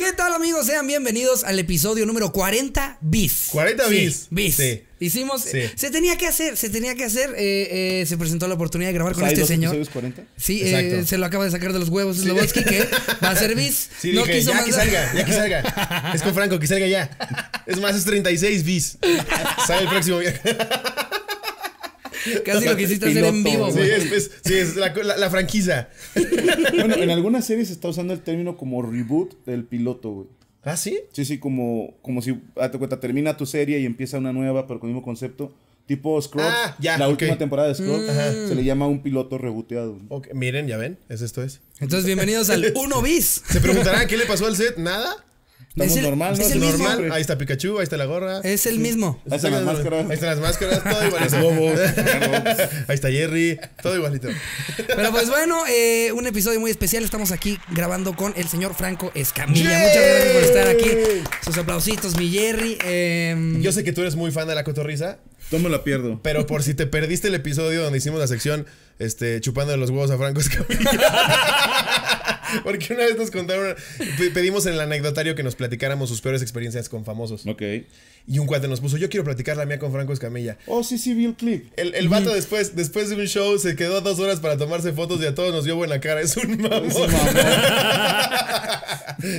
¿Qué tal amigos? Sean bienvenidos al episodio número 40 bis. 40 Sí, bis. bis. Sí. Hicimos, Sí. se tenía que hacer, se tenía que hacer. eh, eh, se presentó la oportunidad de grabar con ¿Hay este dos señor. episodios 40? Sí, eh, se lo acaba de sacar de los huevos Slobodsky, que va a ser bis. Sí, no dije, quiso ya que salga, ya que salga. Es con Franco, que salga ya. Es más, es 36 bis. Sale el próximo viaje. Casi lo quisiste hacer en vivo, Sí, güey. es, es- sí, es la, la- la franquicia. Bueno, en algunas series se está usando el término como reboot del piloto, güey. ¿Ah, sí? Sí, sí, como, como si, hazte cuenta, termina tu serie y empieza una nueva, pero con el mismo concepto. Tipo Scrubs, Ah, ya, la última temporada de Scrubs, Mm. se le llama un piloto reboteado. Miren, ya ven, es esto es. Entonces, bienvenidos al 1 bis. Se preguntarán qué le pasó al set. Nada. Estamos Es el- normal, ¿no? es el mismo. Normal. Ahí está Pikachu, ahí está la gorra. Es el mismo. Ahí están las máscaras. Ahí están las máscaras, todo igualito. Ahí está Jerry, todo igualito. Pero pues bueno, eh, un episodio muy especial. Estamos aquí grabando con el señor Franco Escamilla. Muchas gracias por estar aquí. Sus aplausitos, mi Jerry. Eh, Yo sé que tú eres muy fan de la cotorriza, No me la pierdo. pero por si te perdiste el episodio donde hicimos la sección este, chupando de los huevos a Franco Escamilla. Porque una vez nos contaron, pe- pedimos en el anecdotario que nos platicáramos sus peores experiencias con famosos. Ok. Y un cuate nos puso, yo quiero platicar la mía con Franco Escamilla. Oh, sí, sí, vi el clip. El, el vato después, después de un show se quedó dos horas para tomarse fotos y a todos nos dio buena cara. Es un mamón. Es un mamón.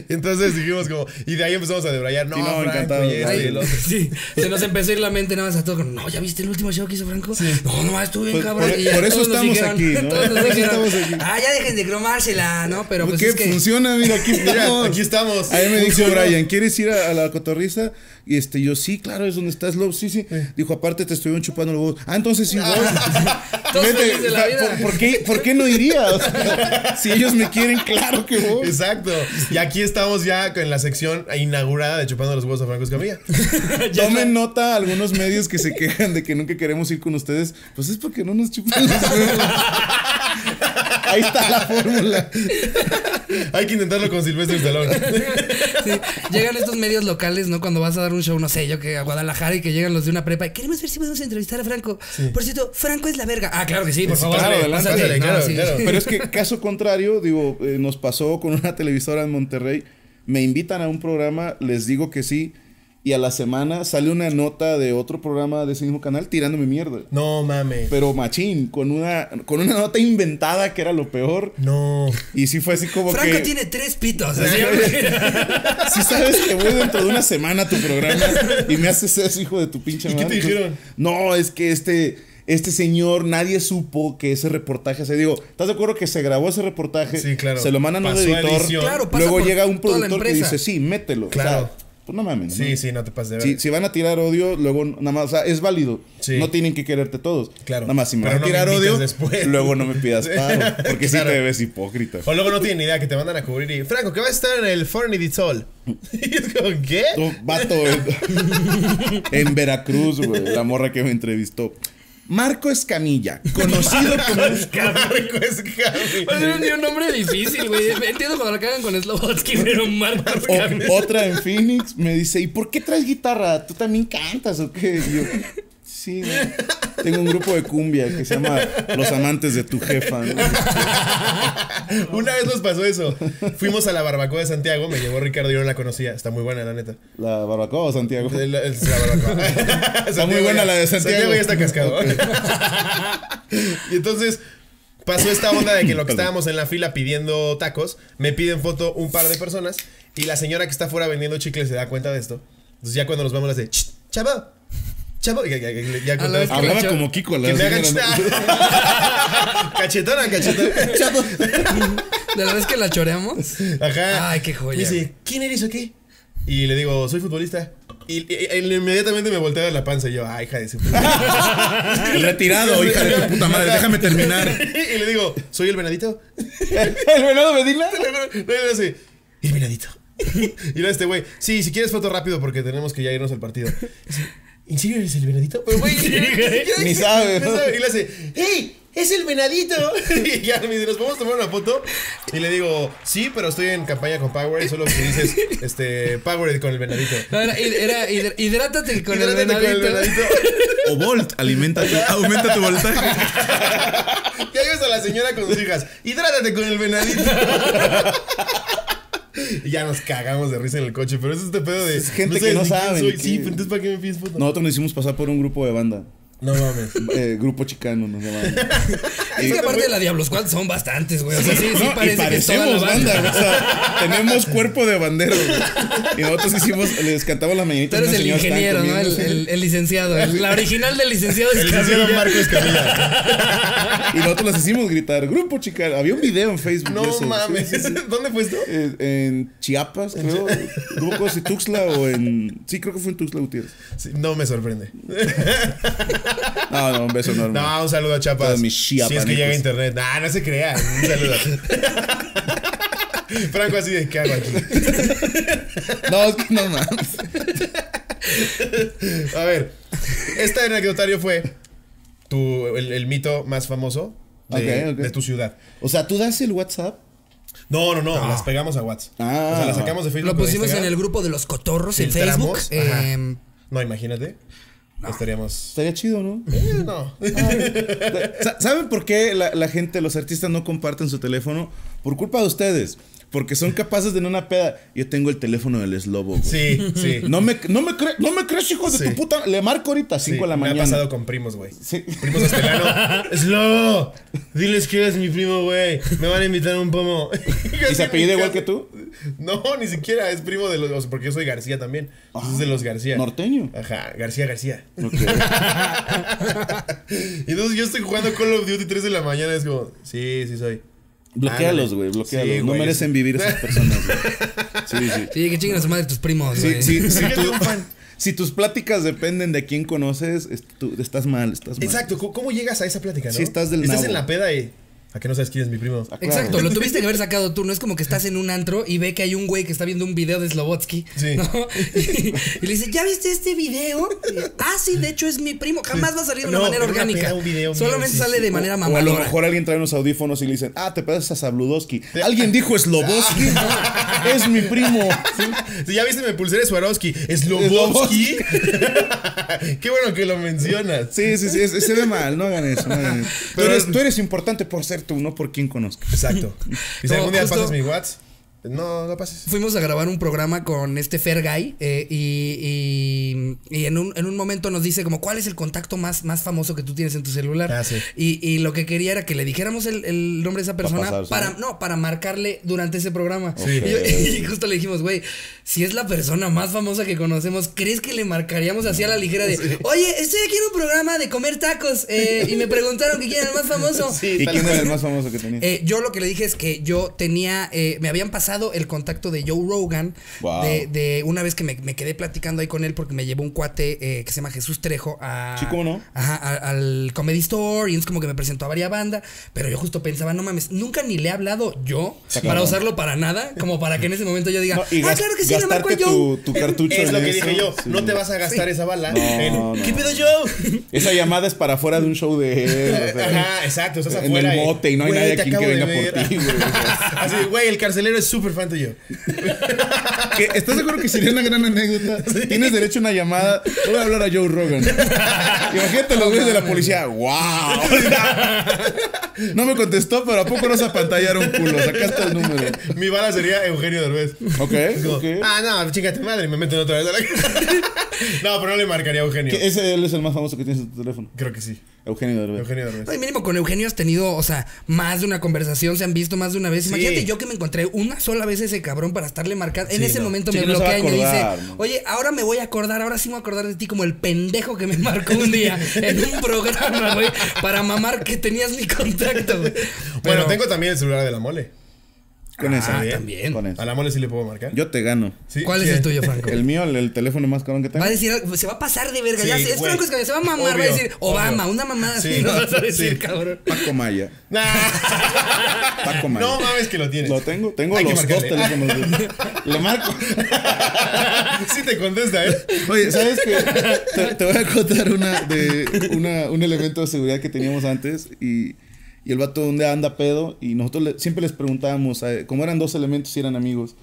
Entonces dijimos como, y de ahí empezamos a debrayar. No, Sí, no, Franco, encantado. y esto y el otro. sí, se nos empezó a ir la mente nada más a todos. No, ¿ya viste el último show que hizo Franco? No, no, estuvo bien Por- cabrón. por- Y por eso estamos dijeron- aquí, ¿no? Por eso dijeron, estamos aquí. Ah, ya dejen de cromársela, ¿no? Pero pues ¿Qué? es que. Funciona, mira, aquí estamos. aquí estamos. Ahí me dijo. Brian, ¿quieres ir a, a la cotorriza? Y este, yo, sí, claro, es donde estás, Love, sí, sí. Dijo, aparte te estuvieron chupando los huevos. Ah, entonces sí, voy. Vete, de la vida. ¿por, por qué, ¿Por qué no iría? O sea, si ellos me quieren, claro que voy. Exacto. Y aquí estamos ya en la sección inaugurada de Chupando los huevos a Franco Escamilla. Tomen nota algunos medios que se quejan de que nunca queremos ir con ustedes. Pues es porque no nos chupan los huevos. Ahí está la fórmula. Hay que intentarlo con Silvestre Stallone. Sí, llegan estos medios locales, ¿no? Cuando vas a dar un show, no sé, yo que a Guadalajara y que llegan los de una prepa. y Queremos ver si podemos entrevistar a Franco. Por cierto, Franco es la verga. Ah, claro que sí, por Sí, favor. claro, adelante, pásale. pásale, claro, sí. claro. Pero es que caso contrario, digo, eh, nos pasó con una televisora en Monterrey. Me invitan a un programa, les digo que sí. Y a la semana sale una nota de otro programa de ese mismo canal tirándome mierda. No mames. Pero machín, con una, con una nota inventada que era lo peor. No. Y sí fue así como Franco que... tiene tres pitos. Si sabes que voy dentro de una semana a tu programa y me haces eso, hijo de tu pinche ¿Y qué madre. te dijeron? No, es que este, este señor, nadie supo que ese reportaje se digo, ¿estás de acuerdo que se grabó ese reportaje? Sí, claro. Se lo mandan a un editor. Claro, pasa luego por llega un productor que dice, sí, mételo. Claro. O sea, pues no mames. Sí, ¿no? sí, no te pases de ver. Si, si van a tirar odio, luego nada más, o sea, es válido. Sí. No tienen que quererte todos. Claro. Nada más, si me van a no tirar odio, después. luego no me pidas paro. Porque Claro. sí te ves hipócrita. O luego no tienen ni idea que te mandan a cubrir y Franco, que va a estar en el Foreign Edit Sol. y es como, ¿qué? Vato en, en Veracruz, güey, la morra que me entrevistó. Marco Escamilla, conocido como Marco Escamilla. Pues era un, nombre difícil, güey. Entiendo cuando lo cagan con Slobodsky, pero Marco O- Escamilla. otra en Phoenix me dice, ¿y por qué traes guitarra? ¿Tú también cantas o qué? Y yo, sí, tengo un grupo de cumbia que se llama Los Amantes de tu Jefa. ¿no? Una vez nos pasó eso. Fuimos a la barbacoa de Santiago, me llevó Ricardo y yo no la conocía. Está muy buena, la neta. La barbacoa o Santiago. La barbacoa. Está muy buena la de Santiago. Santiago ya está cascado. y entonces pasó esta onda de que lo que estábamos en la fila pidiendo tacos, me piden foto un par de personas y la señora que está afuera vendiendo chicles se da cuenta de esto. Entonces ya cuando nos vamos le hace, "Ch, chavo, ya, ya, ya, Hablaba Cacho- como Kiko. la que me hagan señora, ¿no? ch- cachetona, cachetona. Chavo. De la vez que la choreamos. Ajá. Ay, qué joya, Me dice, ¿quién eres o qué? Y le digo, soy futbolista. Y, y- y inmediatamente me voltea la panza y yo, ay, hija de su puta. El retirado, hija de tu puta madre, déjame terminar. y le digo, ¿soy el venadito? ¿El venado Medina? No, hace, el venadito. y luego este güey, sí, si quieres foto rápido porque tenemos que ya irnos al partido. ¿En serio eres el venadito? Pero güey, Ni sabe, ¿no? sabe. Y le hace, ¡Hey! ¡Es el venadito! y ya me dice, ¿nos podemos tomar una foto? Y le digo, sí, pero estoy en campaña con Powerade, solo que dices, este, Powerade con el venadito. No, era, era hidr- hidrátate con el Hidrátate con el venadito. O Volt, alimenta tu, aumenta tu voltaje. Ya ves a la señora con sus hijas, hidrátate con el venadito. Y ya nos cagamos de risa en el coche. Pero es este pedo de. Es gente que no sabe ni Sí, pero entonces ¿para qué me pides foto? Nosotros nos hicimos pasar por un grupo de banda. No mames. Eh, grupo chicano nos llamaban. Es que aparte de la Diablo Squad son bastantes, güey. O sea, sí, sí No, parece y que toda la parecemos banda. banda, güey, o sea, tenemos cuerpo de bandero. güey. Y nosotros hicimos, les cantamos las Tú mañanitas. eres el ingeniero, ¿no? El, el- el licenciado. el- la original del licenciado El licenciado Escamilla. Marco Escamilla. Y nosotros les hicimos gritar, grupo chicano. Había un video en Facebook. No eso. mames. Sí, sí, sí. ¿Dónde fue esto? Eh, en Chiapas, creo. Grupo si Tuxtla o en. Sí, creo que fue en Tuxtla Gutiérrez. Sí, no me sorprende. No, no, un beso enorme. No, un saludo a Chapas. Todos mis si es que llega a internet. Nah, no se crea. Un saludo. Franco así de ¿qué hago aquí? No, es que no mames. A ver, este anecdotario fue tu, el, el mito más famoso de, tu ciudad. O sea, tú das el WhatsApp. No, no, no, las pegamos a WhatsApp. Ah. o sea, las sacamos de Facebook. Lo pusimos en el grupo de los cotorros en Facebook. Eh, No, imagínate. Estaríamos. Estaría chido, ¿no? Eh, no. Sa- ¿Saben por qué la, la gente, los artistas no comparten su teléfono? Por culpa de ustedes. Porque son capaces de en una peda. Yo tengo el teléfono del Slobo. güey. Sí, sí. No me, no, me cre- no me crees, hijo de Sí. tu puta. Le marco ahorita a Sí, 5 de la me mañana. ha pasado con primos, güey. Sí. Primos Estelano. ¡Slow! Diles que eres mi primo, güey. Me van a invitar a un pomo. ¿Y se apellida igual que tú? No, ni siquiera. Es primo de los. Porque yo soy García también. Entonces es de los García. Norteño. Ajá, García García. Ok. Y entonces yo estoy jugando Call of Duty 3 de la mañana. Es como, sí, sí soy. Bloquealos, güey, bloquealos. Sí, no merecen vivir esas personas, güey. Sí, sí. sí, que chinguen a su madre tus primos, güey. sí, sí, tú- si tus pláticas dependen de quién conoces, es- tú- estás mal, estás mal. Exacto, ¿cómo- ¿cómo llegas a esa plática, no? Sí, estás del Estás nabo. en la peda y. ¿A que no sabes quién es mi primo? Ah, claro. Exacto, lo tuviste que haber sacado tú. No es como que estás en un antro y ve que hay un güey que está viendo un video de Slobotsky. Sí. ¿no? Y, y le dice, ¿ya viste este video? Y, ah, sí, de hecho es mi primo. Jamás va a salir de una No, manera una orgánica. peda, un video mío, Solamente sí, sale sí. de manera O a lo mamadora. mejor alguien trae unos audífonos y le dicen, ah, te pareces a Sabludowski. ¿Alguien dijo Sloboski? es mi primo. Si ya viste mi pulsera de Swarovski, Slobodsky. Qué bueno que lo mencionas. Sí, sí, sí, se ve mal, no hagan eso. no hagan eso. Tú, Pero- eres, tú eres importante por ser tú, no por quien conozcas. Exacto. Y si No, algún día justo- pasas mi WhatsApp, no, no pases. Fuimos a grabar un programa con este Fergay eh, y, y, y en, un, en un momento nos dice como cuál es el contacto más, más famoso que tú tienes en tu celular. Ah, sí. y, y lo que quería era que le dijéramos el, el nombre de esa persona para, no, para marcarle durante ese programa. Y, justo le dijimos, güey, si es la persona más famosa que conocemos, ¿crees que le marcaríamos así a la ligera de, oye, estoy aquí en un programa de comer tacos eh, y me preguntaron que quién era el más famoso? Sí, ¿Y quién era el más famoso que tenía? Eh, yo lo que le dije es que yo tenía, eh, me habían pasado el contacto de Joe Rogan, Wow. de, de una vez que me, me quedé platicando ahí con él porque me llevó un cuate eh, que se llama Jesús Trejo a, Sí, ¿cómo no? Ajá, a- al Comedy Store y es como que me presentó a varias bandas, pero yo justo pensaba, no mames, nunca ni le he hablado yo para usarlo para nada, como para que en ese momento yo diga, No, y ah, claro que sí, le marco a Joe. tu, tu cartucho Es lo que eso, dije yo. sí. No te vas a gastar esa bala. No, en, no. ¿Qué pedo yo? Esa llamada es para afuera de un show de él. o sea, Ajá, exacto. Estás en afuera. el bote y no hay nadie aquí que venga ver. por ti, güey. Así, güey, el carcelero es súper fan tuyo. ¿Estás seguro que sería una gran anécdota? Tienes derecho a una llamada. Voy a hablar a Joe Rogan. Imagínate los güeyes de la policía. ¡Wow! No me contestó, pero ¿a poco nos apantallaron culos? Acá está el número. Mi bala sería Eugenio Derbez. Ok, Como, ok. Ah, no, chingate madre, me meten otra vez a la No, pero no le marcaría a Eugenio. Que ese él es el más famoso que tienes en tu teléfono. Creo que sí. Eugenio Derbez. Eugenio Derbez. Mínimo con Eugenio has tenido, o sea, más de una conversación, se han visto más de una vez. Sí. Imagínate yo que me encontré una sola vez ese cabrón para estarle marcando. En Sí, ese no. momento Sí, me bloquea y me dice, oye, ahora me voy a acordar, ahora sí me voy a acordar de ti como el pendejo que me marcó un día en un programa, güey, para mamar que tenías mi contacto, güey. Bueno, tengo también el celular de la mole. Con Ah, esa. también. Con esa. A la mole sí le puedo marcar. Yo te gano. Sí, ¿Cuál sí. es el tuyo, Franco? El mío, el, el teléfono más cabrón que tengo. Va a decir, algo, se va a pasar de verga. Sí, ya es. Franco Escamilla, se va a mamar, va a decir Obama, obvio. una mamada Sí, así, no vas a decir, cabrón. Paco Maya. Nah. Paco Maya. No mames que lo tienes. Lo tengo, tengo Hay que los dos teléfonos. Le marco. sí te contesta, ¿eh? Oye, ¿sabes qué? Te, te voy a contar una de una, un elemento de seguridad que teníamos antes y, y el vato día anda pedo y nosotros le- siempre les preguntábamos, eh, como eran dos elementos y eran amigos,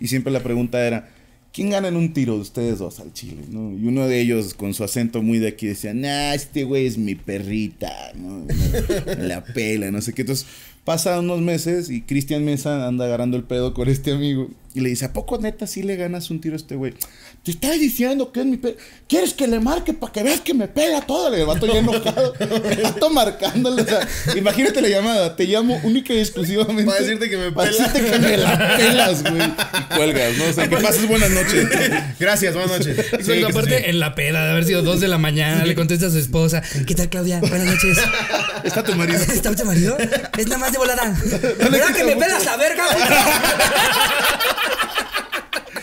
y siempre la pregunta era, ¿quién gana en un tiro de ustedes dos al chile? ¿no? Y uno de ellos con su acento muy de aquí decía, nah, este güey es mi perrita, ¿no? La pela, no sé qué. Entonces pasan unos meses y Cristian Mesa anda agarrando el pedo con este amigo Y le dice, ¿a poco neta sí le ganas un tiro a este güey? Te estás diciendo que es mi pe ¿Quieres que le marque para que veas que me pega todo? Le vato ya enojado. El vato marcándole. O sea, imagínate la llamada. Te llamo única y exclusivamente. Para decirte que me para pela. decirte que me la pelas, güey. Y cuelgas, ¿no? O sea, que pases buenas noches. Gracias, buenas noches. Sí, Pero aparte, sí. en la peda, de haber sido dos de la mañana, le contesta a su esposa: ¿Qué tal, Claudia? Buenas noches. Está tu marido. ¿Está tu marido? Es nada más de volada. ¿Verdad que me pelas la verga?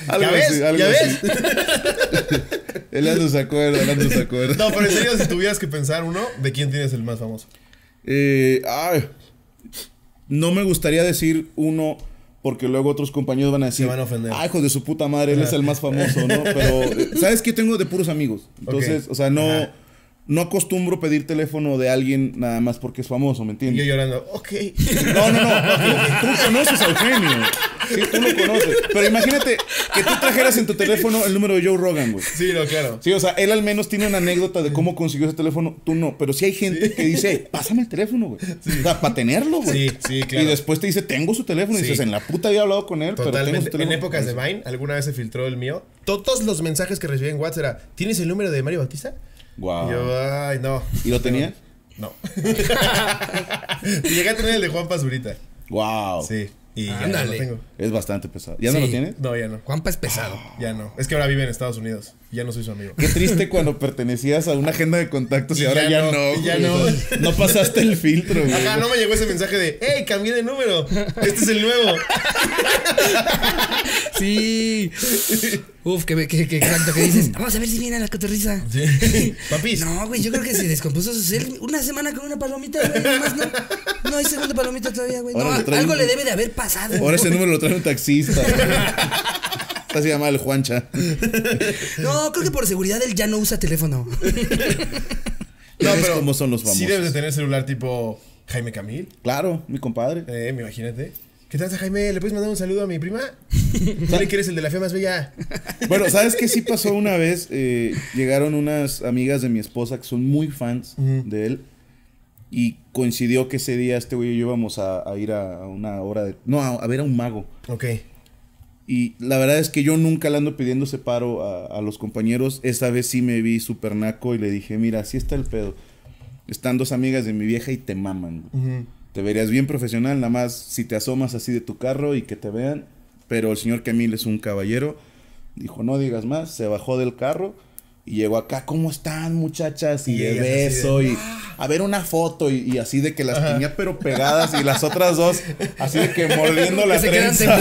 Algo ¿Ya ves? así, algo ¿Ya así. ves? El Ando se acuerda, el Ando se acuerda. No, pero en serio, si tuvieras que pensar uno, ¿de quién tienes el más famoso? Eh, ay, no me gustaría decir uno porque luego otros compañeros van a decir, Se van a ofender. Ay, hijo de su puta madre, él es el más famoso, ¿no? Pero, eh, ¿sabes qué? Tengo de puros amigos. Entonces, o sea, no, Ajá. no acostumbro pedir teléfono de alguien nada más porque es famoso, ¿me Y yo entiendes? llorando, ok. No, no, no. Tú, tú conoces a Eugenio. Sí, tú lo conoces. Pero imagínate que tú trajeras en tu teléfono el número de Joe Rogan, güey. Sí, no, claro. Sí, o sea, él al menos tiene una anécdota de cómo consiguió ese teléfono, tú no. Pero sí hay gente que dice, pásame el teléfono, güey. O sea, para tenerlo, güey. Sí, sí, claro. Y después te dice, tengo su teléfono. Y dices, en la puta había hablado con él, pero tengo su Totalmente. En teléfono. épocas de Vine, alguna vez se filtró el mío. Todos los mensajes que recibí en WhatsApp era, ¿tienes el número de Mario Bautista? Wow. Y yo, ay, no. ¿Y lo tenías? No. Llegué a tener el de Juan Pazurita. Wow. Sí. Y ya no Ándale. lo tengo. Es bastante pesado. ¿Ya no lo tienes? No, ya no. Juanpa es pesado. Ya no. Es que ahora vive en Estados Unidos. Ya no soy su amigo. Qué triste cuando pertenecías a una agenda de contactos y, Y ahora ya no, no. y ya güey. no. No pasaste el filtro, güey. Acá no me llegó ese mensaje de, hey, cambié de número. Este es el nuevo. Sí. Uf, qué, qué, qué exacto que dices. Vamos a ver si viene la cotorriza. Papis. No, güey, yo creo que se descompuso su cel una semana con una palomita, güey. Nomás no. No hay segunda palomita todavía, güey. No, algo le debe de haber pasado. Ahora ese número lo trae un taxista. Así se llama el Juancha. No, creo que por seguridad él ya no usa teléfono. No, pero cómo son los famosos. Sí debes de tener celular tipo Jaime Camil. Claro, mi compadre. Eh, me imagínate. ¿Qué tal, Jaime? ¿Le puedes mandar un saludo a mi prima? Dile que eres el de la fe más bella. Bueno, ¿sabes qué sí pasó una vez? Eh, llegaron unas amigas de mi esposa que son muy fans de él. Y coincidió que ese día este güey y yo íbamos a, a ir a, a una hora de... No, a, a ver a un mago. Ok. Y la verdad es que yo nunca le ando pidiendo separo a, a los compañeros. Esta vez sí me vi super naco y le dije, mira, así está el pedo. Están dos amigas de mi vieja y te maman. Te verías bien profesional, nada más si te asomas así de tu carro y que te vean. Pero el señor Camil es un caballero. Dijo, no digas más. Se bajó del carro y llegó acá. ¿Cómo están, muchachas? Y, Y de beso y a ver una foto. Y, y así de que las tenía pero pegadas y las otras dos así de que mordiendo la Que se quedan trenza.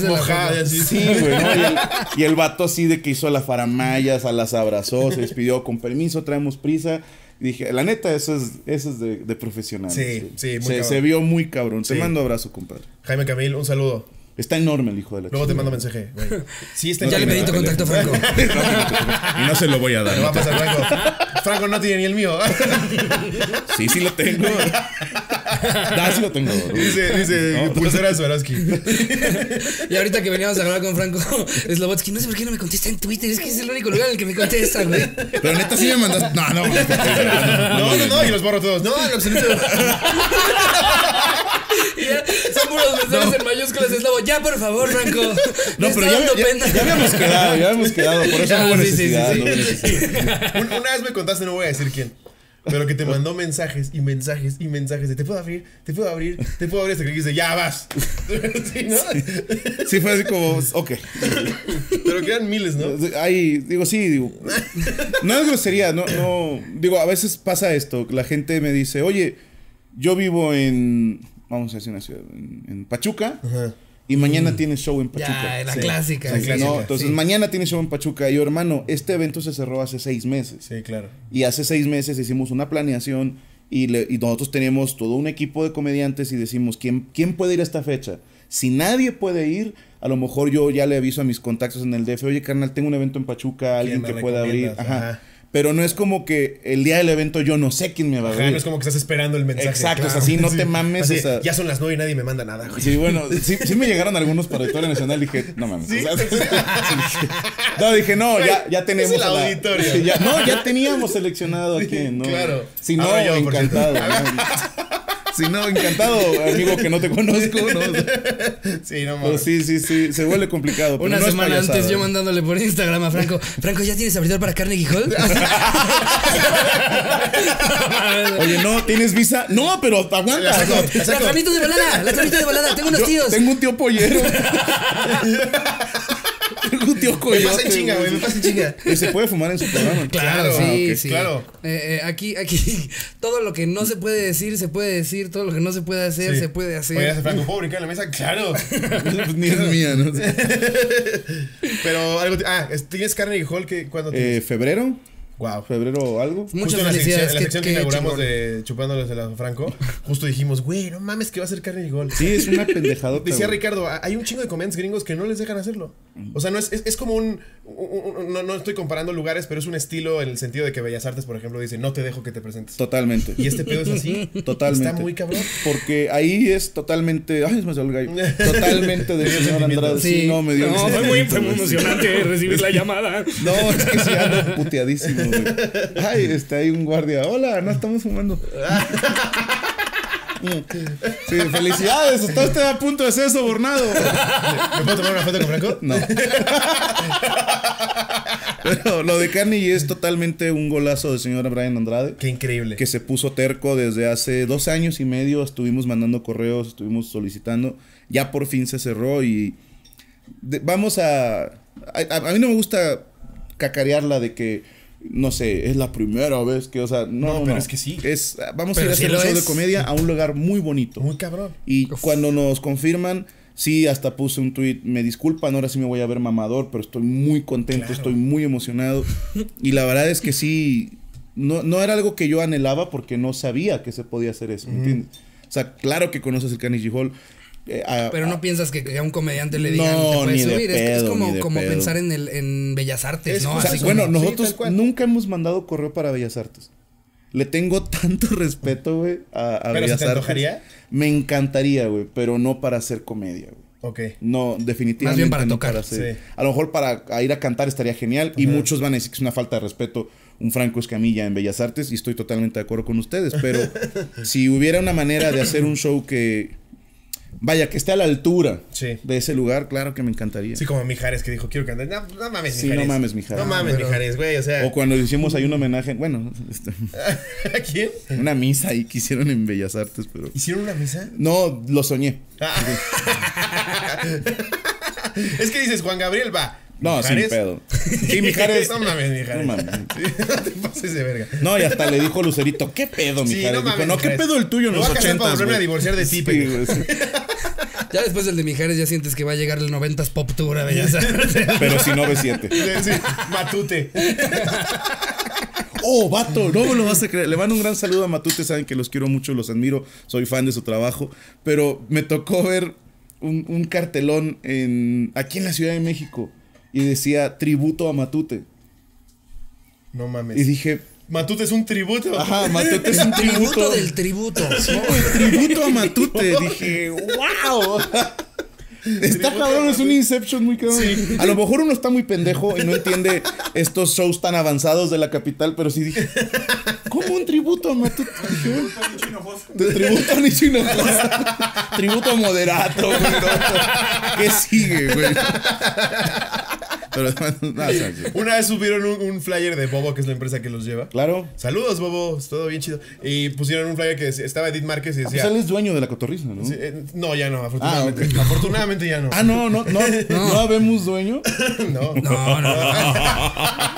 de Mojada. Sí, güey, ¿no? Y el, y el vato así de que hizo la faramayas, a las abrazó, se despidió con permiso, traemos prisa. Y dije, la neta, eso es, eso es de, de profesional. Sí, sí, muy se, cabrón. se vio muy cabrón. Te mando abrazo, compadre. Jaime Camil, un saludo. Está enorme el hijo de la Luego te mando mensaje, güey. Sí, está Ya le pedí tu contacto, Franco. Y no se lo voy a Me va a dar. pasar Franco. Franco no tiene ni el mío. Sí, sí lo tengo. Da, sí lo tengo. dice, dice, pulsera de Swarovski. Y ahorita que veníamos a hablar con Franco Slobotsky, no sé por qué no me contesta en Twitter. Es que es el único lugar en el que me contesta, güey. Pero neta sí me mandaste. No, no, no. No, no, no, y los borro todos. No, en absoluto. Y ya son puros mensajes en mayúsculas de Slobo. Ya, por favor, Franco. No, pero ya, ya- ya habíamos quedado, ya habíamos quedado. Por eso Ya, no hubo sí, sí, sí, no hubo necesidad. Un- una vez me contaste, no voy a decir quién. Pero que te mandó mensajes y mensajes y mensajes de te puedo abrir, te puedo abrir, te puedo abrir hasta que dijiste, ya vas. sí, ¿no? Sí, fue así como, ok. Pero que eran miles, ¿no? Ahí, digo, sí, digo. No es grosería, no, no. Digo, a veces pasa esto. La gente me dice, oye, yo vivo en. Vamos a decir una ciudad, en, en Pachuca. Ajá. Y mañana tienes show en Pachuca. Ya, la Sí. clásica. La sí. clásica. No, entonces Sí. mañana tienes show en Pachuca. Y yo, hermano, este evento se cerró hace seis meses. Sí, claro. Y hace seis meses hicimos una planeación y, le- y nosotros teníamos todo un equipo de comediantes y decimos, ¿quién, ¿quién puede ir a esta fecha? Si nadie puede ir, a lo mejor yo ya le aviso a mis contactos en el DF, oye, carnal, tengo un evento en Pachuca, alguien que pueda abrir. Ajá. Pero no es como que el día del evento yo no sé quién me va a abrir. no es como que estás esperando el mensaje. Exacto, o sea, sí, no te mames, Así, o sea- ya son las nueve y nadie me manda nada, güey. Sí, bueno, sí, sí me llegaron algunos para Auditorio Nacional dije, no mames. o sea, no, dije, no, ya, ya tenemos. es el la- auditorio. ya- no, ya teníamos seleccionado a quién, ¿no? claro. Si no, yo, encantado. Si no, encantado, amigo que no te conozco. ¿no? Sí, no Pero mames. sí, sí, sí, se vuelve complicado. pero Una no semana antes yo mandándole por Instagram a Franco. Franco, ¿ya tienes abridor para Carnegie Hall? Oye, no, ¿tienes visa? No, pero aguanta. saco, la tramito de volada, la tramito de volada. Tengo unos Yo tíos. tengo un tío pollero. tío Me coyote. pasa en chinga, güey, me pasa en chinga. Y se puede fumar en su programa. Claro, Claro, sí, ok, sí. claro. Eh, eh, aquí, aquí, todo lo que no se puede decir, se puede decir. Todo lo que no se puede hacer, Sí. se puede hacer. Oye, Franco, ¿puedo brincar en la mesa? Claro. Pues Ni es mía, ¿no? Pero algo. Ah, es- ¿tienes Carnegie Hall que cuando Eh, ¿Febrero? Wow. ¿Febrero o algo? Muchas justo en la sección, felicidades. en la qué- sección que inauguramos chingón. de Chupándoles de la Franco, justo dijimos, güey, no mames que va a ser Carnegie Hall. Sí, es una pendejadota. Decía. Ricardo, "Ah, hay un chingo de comediantes gringos que no les dejan hacerlo. O sea, no es, es, es como un, un- un- no, no estoy comparando lugares, pero es un estilo en el sentido de que Bellas Artes, por ejemplo, dice, no te dejo que te presentes. Totalmente. Y este pedo es así. Totalmente. Está muy cabrón. Porque ahí es totalmente. Ay, se me salió el gallo. Totalmente de señor Andrade. Sí, Sí. no, me dio. No, fue muy- fue emocionante recibir la llamada. No, es que sí ando güey. Ay, está ahí un guardia. Hola, no estamos fumando. Sí, felicidades. Está usted a punto de ser sobornado. ¿Me puedo tomar una foto con Franco? No. Pero lo de Carnegie es totalmente un golazo del señor Brian Andrade. Qué increíble. que se puso terco desde hace dos años y medio. Estuvimos mandando correos, estuvimos solicitando. Ya por fin se cerró y de- vamos a, a... a mí no me gusta cacarearla de que, no sé, es la primera vez que, o sea, no, No, no, pero es que sí. Es, vamos a ir a hacer un show de comedia a un lugar muy bonito. Muy cabrón. Y cuando nos confirman, sí, hasta puse un tweet, me disculpan, ahora sí me voy a ver mamador, pero estoy muy contento, Claro. estoy muy emocionado. y la verdad es que sí, no, no era algo que yo anhelaba porque no sabía que se podía hacer eso, ¿me entiendes? O sea, claro que conoces el Carnegie Hall. Eh, a- Pero no a- piensas que, que a un comediante le digan No, te puedes ni de subir. Es que es, pedo, como, ni de como pedo. pensar en el en Bellas Artes, Es ¿no? justo o sea, Así eso. como- bueno, sí, nosotros nunca hemos mandado correo para Bellas Artes. Le tengo tanto respeto, güey, a, a ¿Pero se Bellas te Artes. antojaría? Me encantaría, güey, pero no para hacer comedia, güey. Ok. No, definitivamente. Más bien para no tocar. hacer- Sí. A lo mejor para a ir a cantar estaría genial. Y muchos van a decir que es una falta de respeto un Franco Escamilla en Bellas Artes. Y estoy totalmente de acuerdo con ustedes. Pero si hubiera una manera de hacer un show que. Vaya, que esté a la altura Sí. de ese lugar, claro que me encantaría. Sí, como Mijares que dijo, quiero cantar. No, no mames, Sí, Mijares. no mames, Mijares. No mames, Pero- Mijares, güey. O sea, O cuando hicimos ahí un homenaje, bueno, este, ¿a quién? una misa ahí que hicieron en Bellas Artes, pero. ¿Hicieron una mesa? No, lo soñé. Es que dices, Juan Gabriel va. No, sin ¿Mijares? pedo. Sí, Mijares. no mames, Mijares. No mames. Sí, no te pases de verga. No, y hasta le dijo Lucerito, ¿qué pedo, Sí, Mijares? Dijo, mames, no, ¿qué Mijares. pedo el tuyo en los voy a casar para ochentas, volverme a güey?" divorciar de ti, Sí, sí. Ya después del de Mijares ya sientes que va a llegar el 90s Pop Tour a Bellas Artes. Pero si no B7. Sí, sí, Matute. Oh, vato, no me lo vas a creer. Le mando un gran saludo a Matute, saben que los quiero mucho, los admiro, soy fan de su trabajo. Pero me tocó ver un, un cartelón en, aquí en la Ciudad de México y decía tributo a Matute. No mames. Y dije, Matute es un tributo. ajá, Matute es un Tributo tributo. del tributo. tributo a Matute. Dije, wow. Está cabrón, es un Inception muy cabrón. A lo mejor uno está muy pendejo y no entiende estos shows tan avanzados de la capital, pero sí dije, ¿cómo un tributo a Matute? Dije, "Bueno, de tributo a Nicho Hinojosa. tributo a Moderato, güey. ¿Qué sigue, güey? Pero, no, o sea, Una vez subieron un, un flyer de Bobo, que es la empresa que los lleva. claro. Saludos, Bobo. Todo bien chido. Y pusieron un flyer que decía- estaba Edith Márquez y Pues decía. él es dueño de la cotorriza, ¿no? Sí, eh, no, ya no, afortunadamente. Ah, Afortunadamente ya no. Ah, no, no, no, no, habemos dueño. no. No, no, no.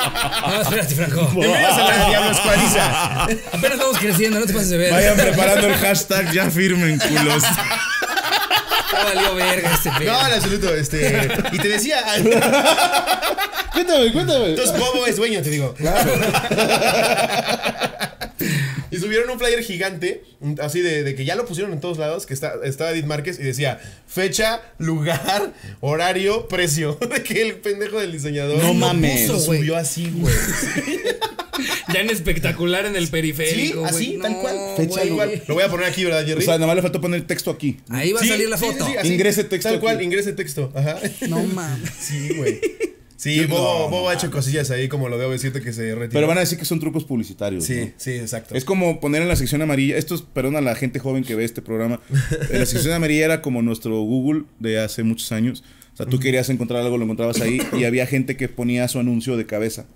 No, espérate, Franco. Bienvenidos a la Diablo Escuadriza. Apenas vamos creciendo, no te pases de ver. Vayan preparando el hashtag, ya firmen, culos. Ya valió verga este pedo. No, en absoluto. Este, y te decía. Cuéntame, cuéntame. Entonces Bobo es dueño, te digo. Y subieron un flyer gigante, así de, de que ya lo pusieron en todos lados, que está, estaba Edith Márquez y decía fecha, lugar, horario, precio. De que el pendejo del diseñador No lo mames. puso, subió así, güey. Espectacular en el periférico. Sí, así, tal No, cual. Fecha, lugar. Lo voy a poner aquí, ¿verdad, O Jerry? sea, nada más le faltó poner texto aquí. Ahí va Sí, a salir la sí, sí, foto. sí, así, Ingrese texto Tal cual, aquí. ingrese texto. Ajá. No mames. Sí, güey. Sí, Yo- Bobo, no, Bobo no ha hecho cosillas ahí como lo de OV7 que se retiró. Pero van a decir que son trucos publicitarios. Sí, ¿no? sí, exacto. Es como poner en la sección amarilla, esto es, perdón a la gente joven que ve este programa, en la sección amarilla era como nuestro Google de hace muchos años. O sea, tú querías encontrar algo, lo encontrabas ahí y había gente que ponía su anuncio de cabeza.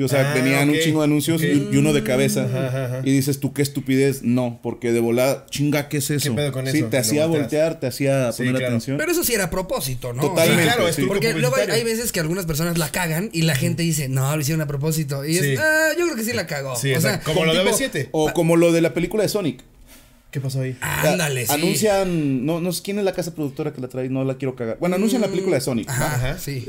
Sí, o sea, Ah, venían un chingo de anuncios y, y uno de cabeza. Ajá, ajá, ajá. Y dices, tú qué estupidez. No, porque de volada, chinga, ¿qué es eso? pedo con sí, eso? te hacía volteas. voltear, te hacía Sí, poner claro. atención. Pero eso sí era a propósito, ¿no? Totalmente, Sí, claro, es Porque luego hay, veces que algunas personas la cagan y la gente dice, no, lo hicieron a propósito. Y Sí. es, ah, yo creo que sí la cagó. Sí, o sea, como lo de tipo, OV7. O como lo de la película de Sonic. ¿Qué pasó ahí? Ándale, sí. Anuncian, no, no sé quién es la casa productora que la trae, no la quiero cagar. Bueno, anuncian la película de Sonic. Ajá, Ajá. sí.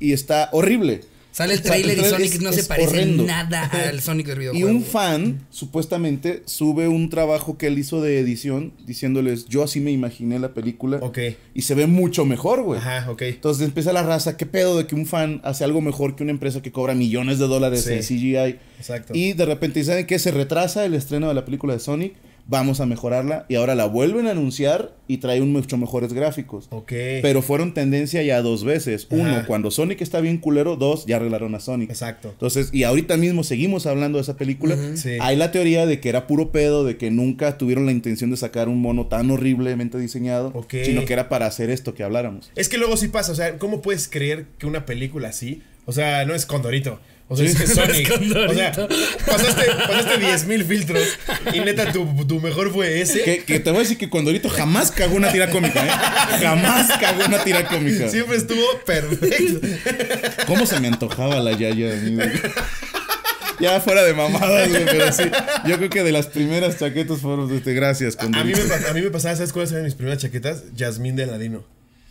Y, y está horrible. Sale el trailer y Sonic es- no se parece horrendo. nada al Sonic del Y videojuego. un fan, supuestamente, sube un trabajo que él hizo de edición diciéndoles, yo así me imaginé la película. Ok. Y se ve mucho mejor, güey. Ajá, ok. Entonces empieza la raza, ¿qué pedo de que un fan hace algo mejor que una empresa que cobra millones de dólares Sí. en CGI? Exacto. Y de repente, ¿saben qué? Se retrasa el estreno de la película de Sonic, vamos a mejorarla y ahora la vuelven a anunciar y trae un mucho mejores gráficos. Ok. Pero fueron tendencia ya dos veces. Uno, Ajá. cuando Sonic está bien culero. Dos, ya arreglaron a Sonic. Exacto. Entonces, y ahorita mismo seguimos hablando de esa película. Sí. Hay la teoría de que era puro pedo, de que nunca tuvieron la intención de sacar un mono tan horriblemente diseñado, Ok. sino que era para hacer esto que habláramos. Es que luego sí pasa, o sea, ¿cómo puedes creer que una película así, o sea, no es Condorito? O sea, es que Sonic. Condorito. o sea, pasaste, pasaste 10 mil filtros y neta tu, tu mejor fue ese. Que, que te voy a decir que Condorito jamás cagó una tira cómica, ¿eh? Jamás cagó una tira cómica. Siempre estuvo perfecto. ¿Cómo se me antojaba la Yaya? a mí, güey? Ya fuera de mamadas, güey, pero sí. Yo creo que de las primeras chaquetas fueron este, gracias, A mí, Condorito. me, a mí me pasaba, ¿sabes cuáles eran mis primeras chaquetas? Yasmín de Aladino.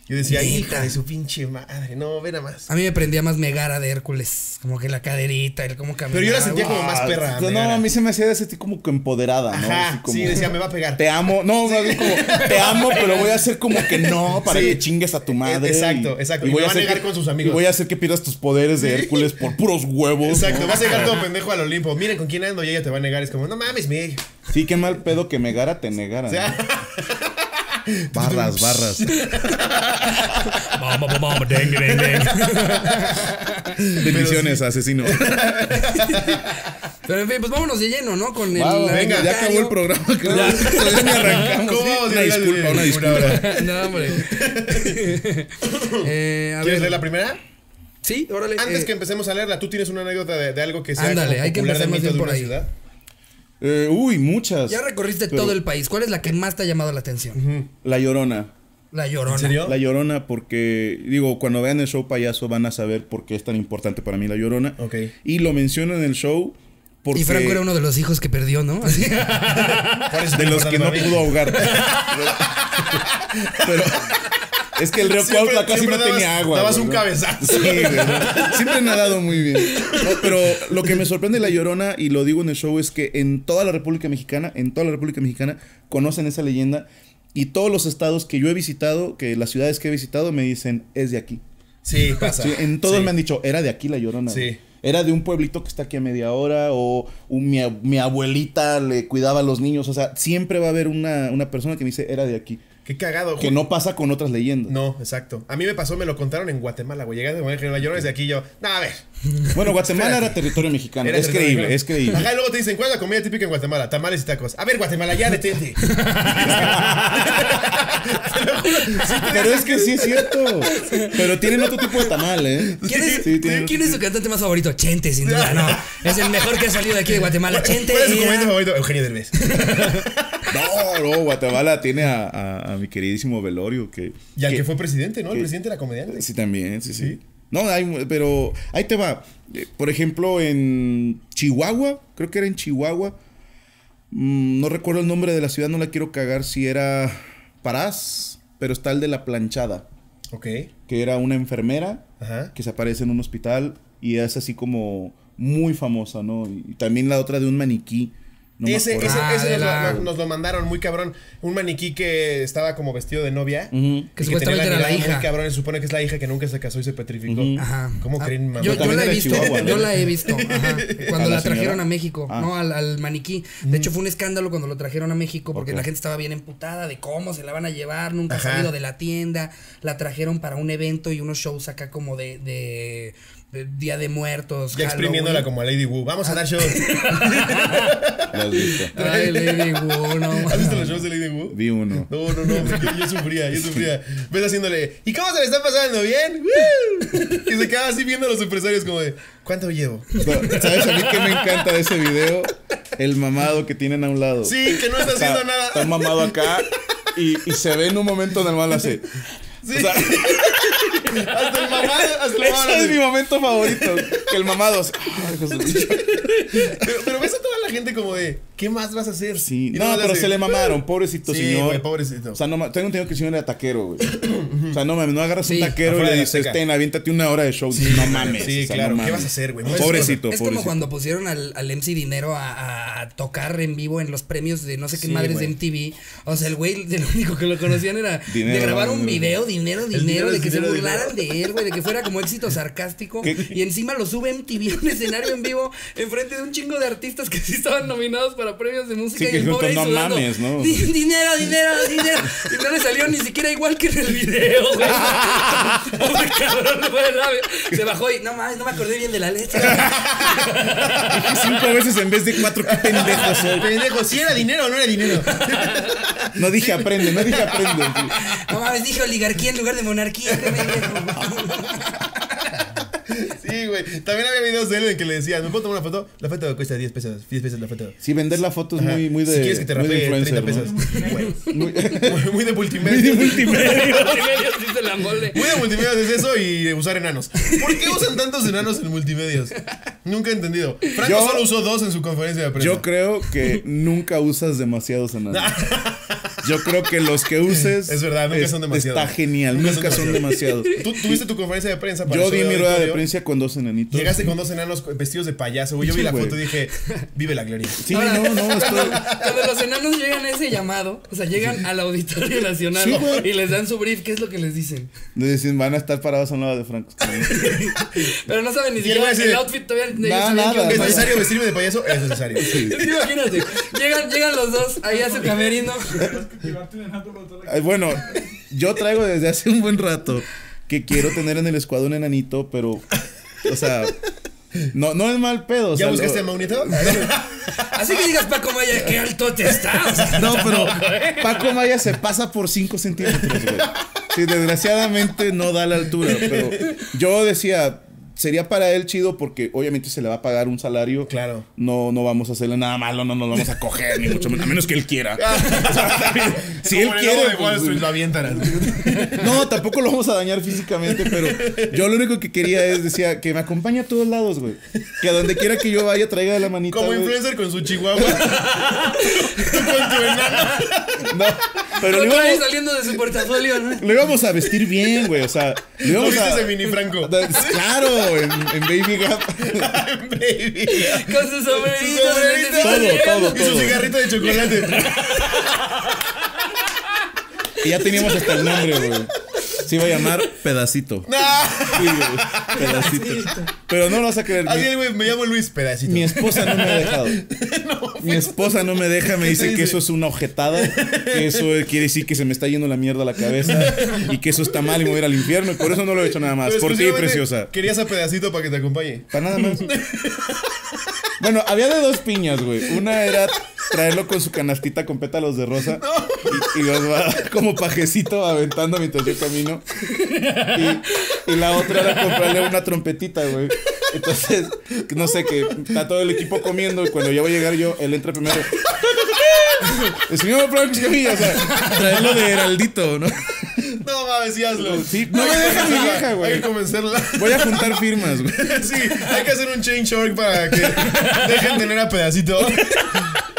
Yo decía, hija de su pinche madre, no, ve nada más. A mí me prendía más Megara de Hércules. Como que la caderita, el cómo caminaba. Pero yo la sentía como más perra. No, Megara. a mí se me hacía ese tipo como que empoderada, ¿no? Ajá, Así como, sí, decía, me va a pegar. Te amo, no, no, como, te amo, pero voy a hacer como que no, para Sí. que chingues a tu madre. Exacto, y- exacto, y me va a hacer negar que- con sus amigos. Y voy a hacer que pierdas tus poderes de Hércules por puros huevos. Exacto, ¿no? vas a llegar todo pendejo al Olimpo. Miren con quién ando y ella te va a negar. Es como, no mames, Meg. Sí, qué mal pedo que Megara te negara. O sea, ¿no? Barras, barras. Bam, bam, bam, deng, deng, deng. Bendiciones, asesino. Pero en fin, pues vámonos de lleno, ¿no? Con el. Wow, venga, ya acabó el programa. creo. Todavía ni arrancamos. ¿Cómo vamos a Una disculpa, una disculpa. no, hombre. eh, a ¿Quieres ver. leer la primera? Sí, órale. Antes eh, que empecemos a leerla, ¿tú tienes una anécdota de, de algo que sea Ándale, hay que de empezar más de por una ahí. ciudad? Eh, uy, muchas. Ya recorriste Pero- todo el país. ¿Cuál es la que más te ha llamado la atención? La Llorona. La Llorona. ¿En serio? La Llorona porque, digo, cuando vean el show payaso van a saber por qué es tan importante para mí La Llorona. Ok. Y lo menciono en el show porque... Y Franco era uno de los hijos que perdió, ¿no? Así. ¿Cuál es de los que no pudo ahogar. Pero es que el río Siempre- Cuautla casi no dabas- tenía agua. dabas güey, un ¿no? cabezazo. Sí, güey. Siempre he nadado muy bien. No, pero lo que me sorprende de La Llorona, y lo digo en el show, es que en toda la República Mexicana, en toda la República Mexicana, conocen esa leyenda. Y todos los estados que yo he visitado, que las ciudades que he visitado, me dicen, es de aquí. Sí, pasa. Sí, en todos Sí. me han dicho, era de aquí la llorona. Sí. güey. Era de un pueblito que está aquí a media hora, o un- mi, ab- mi abuelita le cuidaba a los niños. O sea, siempre va a haber una, una persona que me dice, era de aquí. Qué cagado. Que no pasa con otras leyendas. No, exacto. A mí me pasó, me lo contaron en Guatemala, güey. Llegaste con el Llorona desde aquí yo. No, a ver. Bueno, Guatemala Espérate. era territorio mexicano. Era es territorio creíble, mexicano. es creíble. Ajá, y luego te dicen, ¿cuál es la comida típica en Guatemala? Tamales y tacos. A ver, Guatemala, ya detente. Pero es que sí es cierto. Pero tienen otro tipo de tamal, ¿eh? ¿Quién es, Sí, tienen ¿quién otro es su cantante más favorito? Chente, sin duda, no. Es el mejor que ha salido de aquí de Guatemala. Chente. ¿Cuál es era- comediante favorito? Eugenio Derbez. No, no, Guatemala tiene a, a- a mi queridísimo Velorio que... Y al que fue presidente, ¿no? El que- presidente era comediante. Sí, también, sí, sí. No, hay, pero ahí te va. Eh, Por ejemplo, en Chihuahua, creo que era en Chihuahua. mm, no recuerdo el nombre de la ciudad, no la quiero cagar si era Parás, pero está el de la planchada, Ok. que era una enfermera Ajá. que se aparece en un hospital y es así como muy famosa, ¿no? Y también la otra de un maniquí No ese ese, Ah, ese de nos, la- lo, nos lo mandaron muy cabrón. Un maniquí que estaba como vestido de novia. Ujú. y Que tenía supuestamente era la hija. Muy cabrón. y Se supone que es la hija que nunca se casó y se petrificó. Ajá. ¿Cómo Ah, creen, mamá? Yo, la he visto, yo la he visto, ajá. Cuando ¿A la la trajeron a México, Ah. no, al, al maniquí. De hecho, fue un escándalo cuando lo trajeron a México porque la gente estaba bien emputada de cómo se la van a llevar, nunca ha salido de la tienda. La trajeron para un evento y unos shows acá como de Día de Muertos. Ya exprimiéndola como a Lady Wu. Vamos a dar show. ¿Lo has visto? Ay, Lady Wu, no. ¿Has visto los shows de Lady Wu? Vi uno. No, no, no, yo, yo sufría, yo sufría. Ves haciéndole, ¿y cómo se le está pasando? ¿Bien? ¡Woo! Y se quedaba así viendo a los empresarios como de, ¿cuánto llevo? No, ¿Sabes a mí qué me encanta de ese video? El mamado que tienen a un lado. Sí, que no está haciendo Está, nada. está mamado acá y, y se ve en un momento normal así. Sí. O sea, hasta el mamado, hasta el mamado. ese es así. mi momento favorito. Que el mamado. así, "Ay, bicho". Pero, pero ves a toda la gente como de, ¿qué más vas a hacer? Sí, no, pero se le mamaron, pobrecito Sí, señor. güey, pobrecito. O sea, no, tengo entendido que el señor era taquero, güey. o sea, no mames, no agarras Sí, un taquero y le dices, ten, aviéntate una hora de show. no mames. Sí, o sea, claro, no ¿qué mames. vas a hacer, güey? No Es, es- Pobrecito, es como pobrecito. cuando pusieron al, al MC Dinero a, tocar en vivo en los premios de no sé qué Sí, madres güey. de MTV. O sea, el güey, de lo único que lo conocían era Dinero, de grabar un video, dinero, dinero, dinero de que se burlaran de él, güey, de que fuera como éxito sarcástico. ¿Qué? Y encima lo sube MTV a un escenario en vivo enfrente de un chingo de artistas que sí estaban nominados para premios de música. Sí, y que el pobre ahí no sudando, mames, ¿no? "Di- Dinero, dinero, dinero. Y no le salió ni siquiera igual que en el video, güey. Pobre cabrón, no puede nada. Se bajó y no mames, no me acordé bien de la letra. Cinco veces en vez de cuatro, qué pendejo soy. Pendejo, si era dinero o no era dinero. No dije aprende, no dije aprende. No mames, dije oligarquía en lugar de monarquía. qué pendejo. Güey. También había videos de él en que le decían, ¿me puedo tomar una foto? La foto cuesta 10 pesos, 10 pesos la foto. Sí, vender la foto es Ajá. muy, muy de. si quieres que te muy de rapee, 30 influencer, pesos. Muy- Muy, muy de multimedia. Multimedia dice la mole. Muy de multimedia es eso y de usar enanos. ¿Por qué usan tantos enanos en multimedios? Nunca he entendido. Franco Yo- solo usó dos en su conferencia de prensa. Yo creo que nunca usas demasiados enanos. Yo creo que los que uses. Es verdad, nunca son demasiados. Está genial, Nunca nunca, son son demasiados. Tú tuviste tu conferencia de prensa para Yo di mi rueda de prensa con dos enanitos. Llegaste con dos enanos vestidos de payaso, güey. Yo Sí, vi la güey. foto y dije, vive la gloria. Sí, no, no, estoy. Cuando los enanos llegan a ese llamado, o sea, llegan al Auditorio Nacional Sí, y les dan su brief, ¿qué es lo que les dicen? Le dicen, van a estar parados a un lado de Franco. Pero no saben ni siquiera el outfit todavía. Nada, ¿Es nada. necesario vestirme de payaso? Es necesario. Imagínate, llegan, llegan los dos ahí a su camerino. Ay, Bueno, yo traigo desde hace un buen rato que quiero tener en el escuadrón enanito, pero. O sea. No, no es mal pedo. o ¿Ya sea, buscaste lo- a Maunito? Así que digas, Paco Maya, qué alto te está. O sea, No, pero Paco Maya se pasa por 5 centímetros, güey. Sí, desgraciadamente no da la altura, pero yo decía, sería para él chido porque obviamente se le va a pagar un salario. Claro. No, no vamos a hacerle nada malo, no nos vamos a coger, ni mucho menos, a menos que él quiera. si él quiere. pues, lo avientan. no, tampoco lo vamos a dañar físicamente, pero yo lo único que quería es, decía, que me acompañe a todos lados, güey. Que a donde quiera que yo vaya traiga de la manita. Como güey. influencer con su chihuahua. Tú con tu enano. No, pero trae íbamos, saliendo de su portafolio, ¿no? lo íbamos a vestir bien, güey. O sea, lo ¿Lo íbamos viste a. ese mini Franco? Claro, en, en Baby Gap. Baby. Con su sombrerito. Su sombrerito. de lentecitos Todo, llegando. todo, Y su cigarrito de chocolate. Y ya teníamos hasta el nombre, güey. Se iba a llamar Pedacito. Sí, güey, Pedacito. Pero no lo vas a creer. Así Mi, güey, me llamo Luis Pedacito. mi esposa no me ha dejado. Mi esposa no me deja, me dice que eso es una ojetada, que eso quiere decir que se me está yendo la mierda a la cabeza y que eso está mal y me voy a ir al infierno. Y por eso no lo he hecho nada más. Pero Por ti, preciosa. Querías a Pedacito para que te acompañe. Para nada más. Bueno, había de dos piñas, güey. Una era traerlo con su canastita con pétalos de rosa y, y los va como pajecito aventando mientras yo camino. Y, y la otra era comprarle una trompetita, güey. Entonces, no sé, que está todo el equipo comiendo y cuando ya voy a llegar yo, él entra primero. El señor Franco Escamilla, o sea, traerlo de Heraldito, ¿no? No mames, sí hazlo. Sí, no me deja mi vieja, güey. Hay que convencerla. Voy a juntar firmas, güey. Sí, hay que hacer un change org para que dejen tener a pedacito.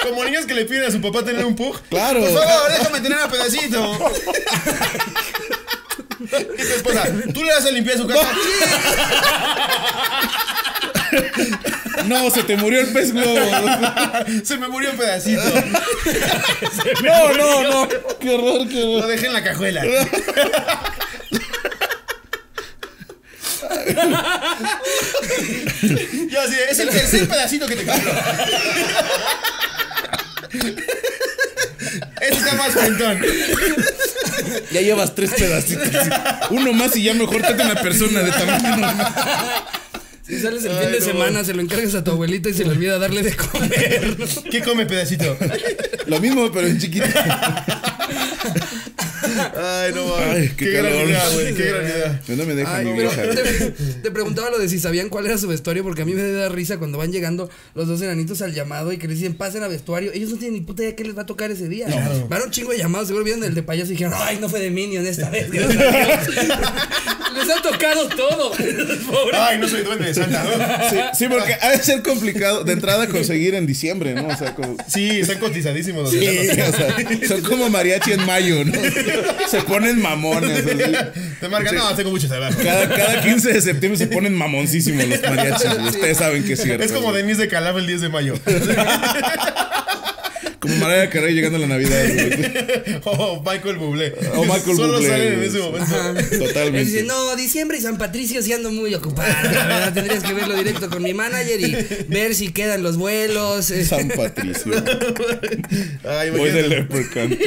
Como niños que le piden a su papá tener un pug. Claro. Por favor, déjame tener a pedacito. Y tu esposa, ¿tú le das a limpiar su casa? No, se te murió el pez globo. Se me murió un pedacito. No, no, no. Qué horror, qué Lo horror. dejé en la cajuela. Yo así, es el tercer pedacito que te compro. Este está más cuentón. Ya llevas tres pedacitos. Uno más y ya mejor trata una persona de tamaño normal. Si sales el Ay, fin de no. semana, se lo encargas a tu abuelita y se le olvida darle de comer. ¿Qué come pedacito? Lo mismo, pero en chiquito. Ay, no mames. Qué, qué gran calor. idea, güey. Qué gran idea. No me dejan vieja. te, te preguntaba lo de si sabían cuál era su vestuario, porque a mí me da risa cuando van llegando los dos enanitos al llamado y que les dicen pasen a vestuario. Ellos no tienen ni puta idea qué les va a tocar ese día. Van un chingo de llamados, seguro vieron el de payaso y dijeron, ay, no fue de Minion esta vez. gracias a Dios". les ha tocado todo. Pobre. Ay, no soy duende de Santa, ¿no? Sí, sí, porque ha de ser complicado de entrada conseguir en diciembre, ¿no? O sea, como. Sí, están cotizadísimos los Sí, o sea, son como mariachi en mayo, ¿no? Se ponen mamones. así. Te marcan, no, tengo mucho trabajo. Cada, cada 15 de septiembre se ponen mamoncísimos los mariachis. Ustedes saben que es cierto. Es como. Denise de Calaf el 10 de mayo. Como Mariah Carey llegando a la Navidad. güey. O Michael Bublé. O Michael Solo Bublé, salen en ese momento. Él Totalmente. dice, no, diciembre y San Patricio sí ando muy ocupada. La verdad, tendrías que verlo directo con mi manager y ver si quedan los vuelos. San Patricio. Ay, Voy de. Leprechaun.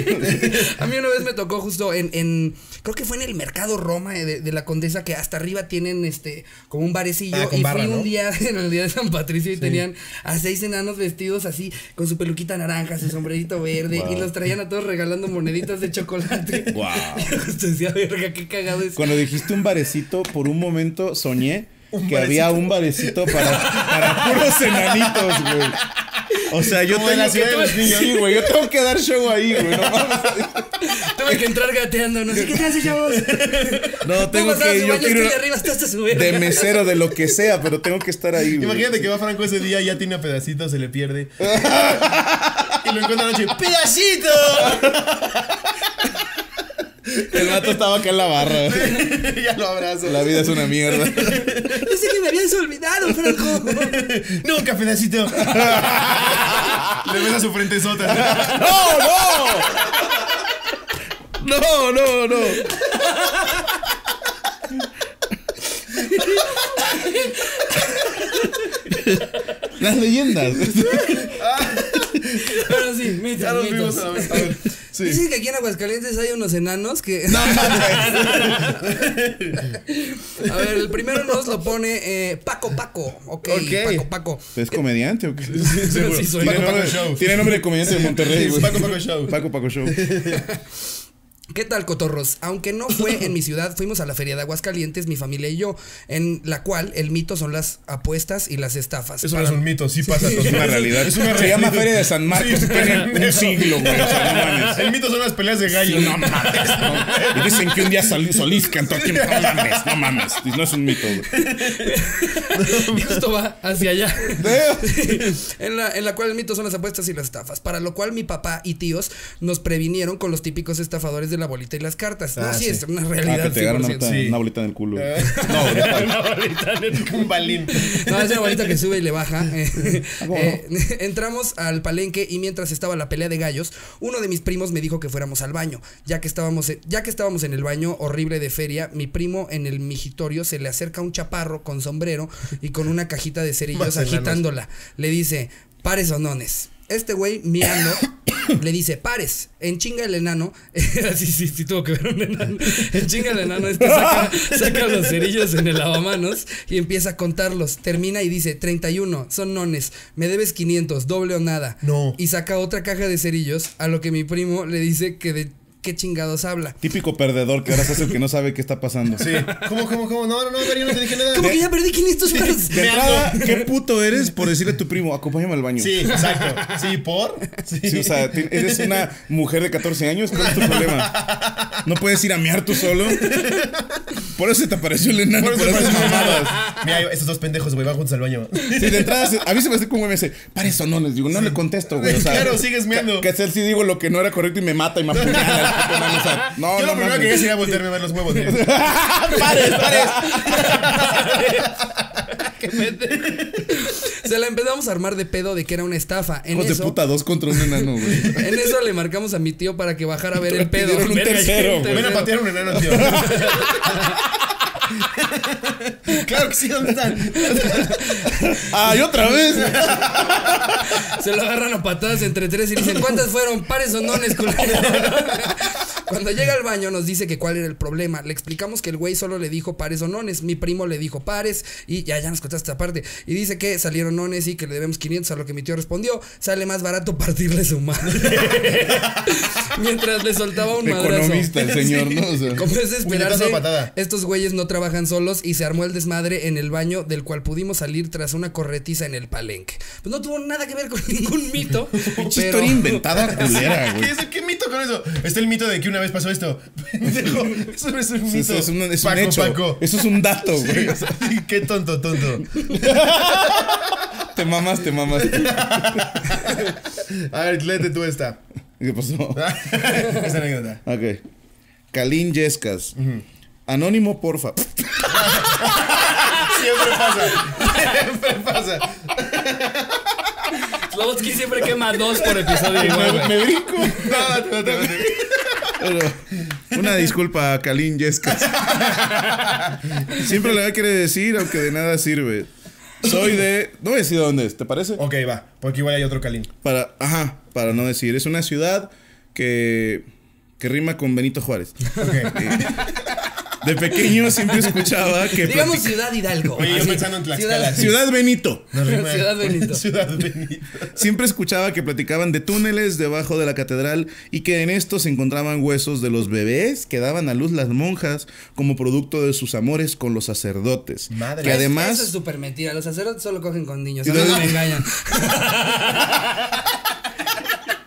A mí una vez me tocó justo en, en creo que fue en el mercado Roma de, de la Condesa que hasta arriba tienen este como un barecillo Ah, y barra, fui ¿no? un día en el día de San Patricio y tenían a seis enanos vestidos así con su peluquita naranja, sombrerito verde Wow. y los traían a todos regalando moneditas de chocolate. Wow. Y decía, verga, qué cagado es. Cuando dijiste un barecito, por un momento soñé Un que barecito. había un barecito para, para puros enanitos, güey. O sea, yo tengo de los que. niños. Sí, güey, yo tengo que dar show ahí, güey. No mames. Tuve que entrar gateando, no sé qué haces, chavos. No, tengo que. Yo quiero arriba hasta de mesero, de lo que sea, pero tengo que estar ahí, güey. Imagínate que va Franco ese día, ya tiene a pedacito, se le pierde. Y lo encuentra anoche. ¡Pedacito! El vato estaba acá en la barra. ya lo abrazo. La vida es una mierda. Pensé que me habías olvidado, Franco. Nunca, pedacito. le ves a su frente sota. ¡No, no! No, no, no. Las leyendas. Pero sí, mitos, Ya mitos. vimos a la vez. A ver, sí. Dicen que aquí en Aguascalientes hay unos enanos que. No, A ver, el primero nos lo pone eh, Paco Paco. Ok, Ok. Paco Paco. ¿Es comediante o qué? Seguro. Sí, soy. Tiene Paco Paco Show. tiene nombre de comediante de Monterrey, güey. Paco Paco Show. Paco Paco Show. ¿Qué tal, cotorros? Aunque no fue en mi ciudad, fuimos a la feria de Aguascalientes, mi familia y yo, en la cual el mito son las apuestas y las estafas. Eso no es un mito, sí pasa. Es una realidad. Es una Se llama. Feria de San Marcos. Sí, tiene un siglo, güey. O sea, no mames. El mito son las peleas de Sí, gallo. no mames. no. Y dicen que un día Sol- Solís cantó aquí. No mames, no mames. No es un mito, güey. Justo va hacia allá. en, la, en la cual el mito son las apuestas y las estafas. Para lo cual mi papá y tíos nos previnieron con los típicos estafadores de la bolita y las cartas. no, Ah, sí, sí. es una Ah, realidad. que te agarran una, 100%. bolita- sí. una bolita en el culo. Eh. No. Una bolita en un balín. No, es una bolita que sube y le baja. Eh, ¿cómo eh, entramos al palenque y mientras estaba la pelea de gallos, uno de mis primos me dijo que fuéramos al baño. Ya que estábamos, en- ya que estábamos en el baño horrible de feria, mi primo en el migitorio se le acerca un chaparro con sombrero y con una cajita de cerillos agitándola. Le dice, pares o nones. Este güey mirando le dice, pares, en chinga el enano. Así sí, sí, tuvo que ver un enano. En chinga el enano, este saca, saca los cerillos en el lavamanos y empieza a contarlos. Termina y dice, 31, son nones, me debes 500, doble o nada. No. Y saca otra caja de cerillos, a lo que mi primo le dice que de qué chingados habla. Típico perdedor que ahora se hace el que no sabe qué está pasando. Sí. ¿Cómo, cómo, cómo? No, no, no, Darío, no te dije nada. Como que ya perdí 500 pesos. De entrada, ¿qué puto eres por decirle a tu primo, acompáñame al baño? Sí, exacto. Sí, ¿por? Sí. Sí, o sea, eres una mujer de 14 años, ¿cuál es tu problema? ¿No puedes ir a mear tú solo? Por eso te apareció el enano, Por por, eso parece- mamadas. Mira, estos dos pendejos, güey, van juntos al baño. Sí, de entrada, se- a mí se me hace como me dice, para eso no les digo, no le contesto, güey. O sea, Claro, sigues meando. Que hacer si digo lo que no era correcto y me mata y me apuñala. o sea, no, Yo no lo primero mames. que quería sería voltearme a ver los huevos. güey. pares, pares. Se la empezamos a armar de pedo de que era una estafa. En Hijos de eso, puta, dos contra un enano, güey. en eso le marcamos a mi tío para que bajara a ver el pedo. Un tercero. Ven a patear un enano, tío. claro que sí, ¿dónde están? ¡Ay, otra vez! Se lo agarran a patadas entre tres y dicen, ¿cuántas fueron? Pares o nones, culero?" Cuando llega al baño nos dice que cuál era el problema. Le explicamos que el güey solo le dijo pares o nones. Mi primo le dijo pares y ya, ya nos contaste esta parte. Y dice que salieron nones y que le debemos 500 a lo que mi tío respondió. Sale más barato partirle su madre. Mientras le soltaba un madrazo. Economista el señor, ¿no? O sea, Como es de esperarse, estos güeyes no trabajan solos y se armó el desmadre en el baño del cual pudimos salir tras una corretiza en el palenque. Pues no tuvo nada que ver con ningún mito. pero- historia inventada culera, güey. ¿Qué, ¿Qué mito con eso? Está el mito de que una vez pasó esto. Pendejo, eso no es un mito. Eso es un, es un Paco, hecho. Paco. Eso es un dato, Sí, güey. o sea, sí, qué tonto, tonto. Te mamas, te mamas. A ver, léete tú esta. ¿Qué pasó? Esa anécdota. Ok. Kalin Yescas. Anónimo, porfa. Siempre pasa. Siempre pasa. Slobodsky siempre quema dos por episodio güey. Me brinco. No, date, date, date. Una disculpa a Kalin Yescas. Siempre le voy a querer decir, aunque de nada sirve. Soy de. No voy a decir dónde es, ¿te parece? Ok, va. Porque igual hay otro Calín. Para. Ajá, para no decir. Es una ciudad que. que rima con Benito Juárez. Ok. De pequeño siempre escuchaba que. Digamos platic- Ciudad Hidalgo. Oye, yo Así, pensando en Tlaxcala. Ciudad, Ciudad Benito. No. Ciudad Benito. Ciudad Benito. Siempre escuchaba que platicaban de túneles debajo de la catedral y que en estos se encontraban huesos de los bebés que daban a luz las monjas como producto de sus amores con los sacerdotes. Madre. Que además. Eso es súper mentira. Los sacerdotes solo cogen con niños. Y A mí no luego- me engañan.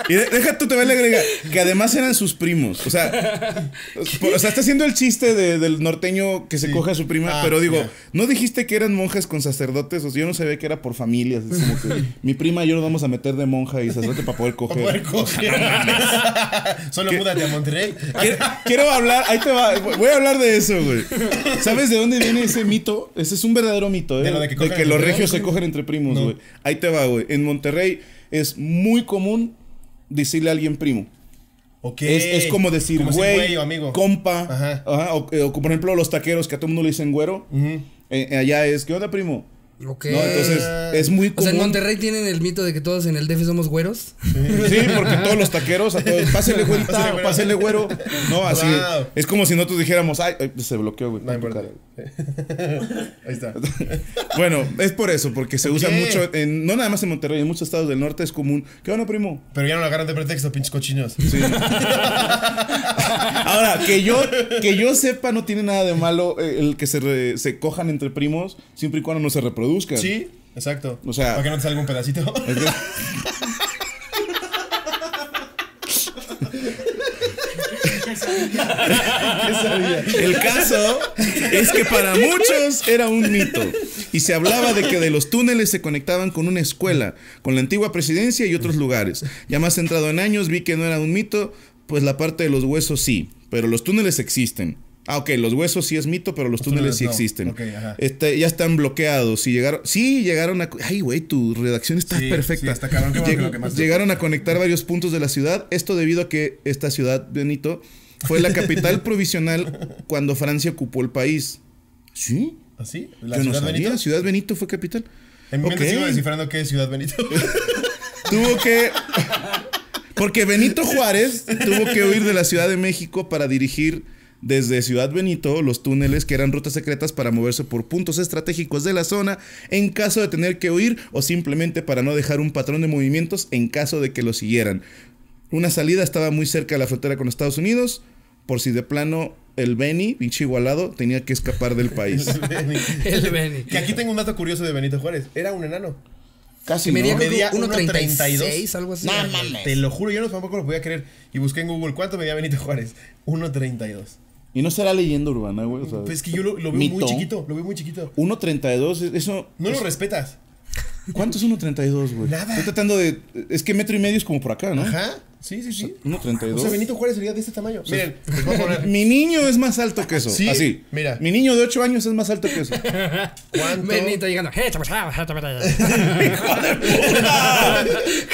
Y de- deja tú te a agregar que además eran sus primos. O sea, o sea, está haciendo el chiste de- del norteño que se coge a su prima, Ah, pero digo. ¿no dijiste que eran monjas con sacerdotes? O sea, yo no sabía que era por familias. Es como que mi prima y yo nos vamos a meter de monja y sacerdote para poder coger. Poder coger. Solo múdate a Monterrey. Quiero, quiero hablar, ahí te va, voy a hablar de eso, güey. ¿Sabes de dónde viene ese mito? Ese es un verdadero mito, ¿eh? ¿De lo de que cogen entre los regios se cogen entre primos, No. güey. Ahí te va, güey. En Monterrey es muy común decirle a alguien primo. Es, es como decir, Como güey, amigo. compa. Ajá. Ajá, o, eh, o por ejemplo, los taqueros que a todo el mundo le dicen güero. Eh, allá es, ¿qué onda, primo? Ok. No, entonces es muy o común. sea, en Monterrey tienen el mito de que todos en el DF somos güeros. Sí, porque todos los taqueros, a todos, pásele Pásele, güero. pásele güero. No, así. Wow. Es como si nosotros dijéramos, ay, ay, se bloqueó, güey. No importa. Ahí está. Bueno, es por eso, porque se usa mucho, en, no nada más en Monterrey, en muchos estados del norte es común. ¿Qué onda, primo? Pero ya no lo agarran de pretexto, pinches cochinos. Sí. Ahora, que yo, que yo sepa, no tiene nada de malo eh, el que se, re- se cojan entre primos, siempre y cuando no se reproduzcan. Sí, exacto. O sea- ¿Para que no te salga un pedacito? Es que- El caso es que para muchos era un mito. Y se hablaba de que de los túneles se conectaban con una escuela, con la antigua presidencia y otros lugares. Ya más centrado en años vi que no era un mito, pues la parte de los huesos sí, pero los túneles existen. Ah, ok, los huesos sí es mito, pero los, túneles, túneles sí no. existen. Ok, ajá. Este, ya están bloqueados. Si llegaron, sí, llegaron a. Ay, güey, tu redacción está Sí, perfecta. sí, está cabrón, Lleg- que lo quemaste. llegaron a conectar varios puntos de la ciudad. Esto debido a que esta ciudad, Benito, fue la capital provisional cuando Francia ocupó el país. ¿Sí? ¿Así? ¿La Yo no ciudad sabía. Benito? Ciudad Benito fue capital. En mi mente Ok. sigo descifrando qué es Ciudad Benito. Tuvo que. Porque Benito Juárez tuvo que huir de la Ciudad de México para dirigir desde Ciudad Benito los túneles que eran rutas secretas para moverse por puntos estratégicos de la zona en caso de tener que huir o simplemente para no dejar un patrón de movimientos en caso de que lo siguieran. Una salida estaba muy cerca de la frontera con Estados Unidos, por si de plano el Beni, pinche igualado, tenía que escapar del país. El Benny. que aquí tengo un dato curioso de Benito Juárez. Era un enano. Casi Medía no. que Medía 1.36, algo así. Te lo juro, yo no tampoco lo podía creer. Y busqué en Google cuánto medía Benito Juárez. 1.32. Y no será leyenda urbana, güey. o sea, Pues es que yo lo, lo veo ¿Mito? muy chiquito. Lo veo muy chiquito. 1.32, eso... No es- lo respetas. ¿Cuánto es 1.32, güey? Nada. Estoy tratando de. Es que metro y medio es como por acá, ¿no? Ajá. Sí, sí, sí. 1.32. O sea, Benito Juárez sería de este tamaño. Miren, les voy a poner. Mi niño es más alto que eso. Sí, Así. mira. Mi niño de 8 años es más alto que eso. ¿Cuánto? Benito llegando.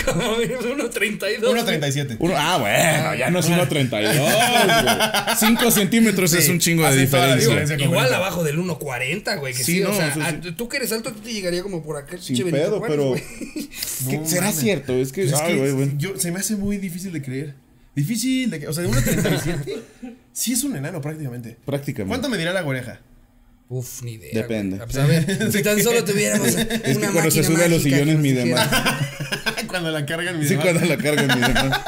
Como 1.32. 1.37. Uno- ah, bueno, ya no es 1.32. 5 centímetros es Sí, un chingo de la diferencia. diferencia. Igual Benito. abajo del 1.40, güey. Que Sí, sí, no, o sea, sí, a- sí. tú que eres alto, tú te llegaría como por acá. Sin Benito pedo, Juárez, pero. güey. ¿Qué- No ¿Será cierto? Es que. Es que yo, se me hace muy difícil de creer. Difícil de que. O sea, de 1.37. sí es un enano prácticamente. Prácticamente. ¿Cuánto medirá la oreja? Uf, ni idea. Depende. güey. Pues a ver, si tan solo tuviéramos Es que una cuando se sube a los que sillones mide más. Cuando la cargan, mi Sí, demás. cuando la cargan mide más.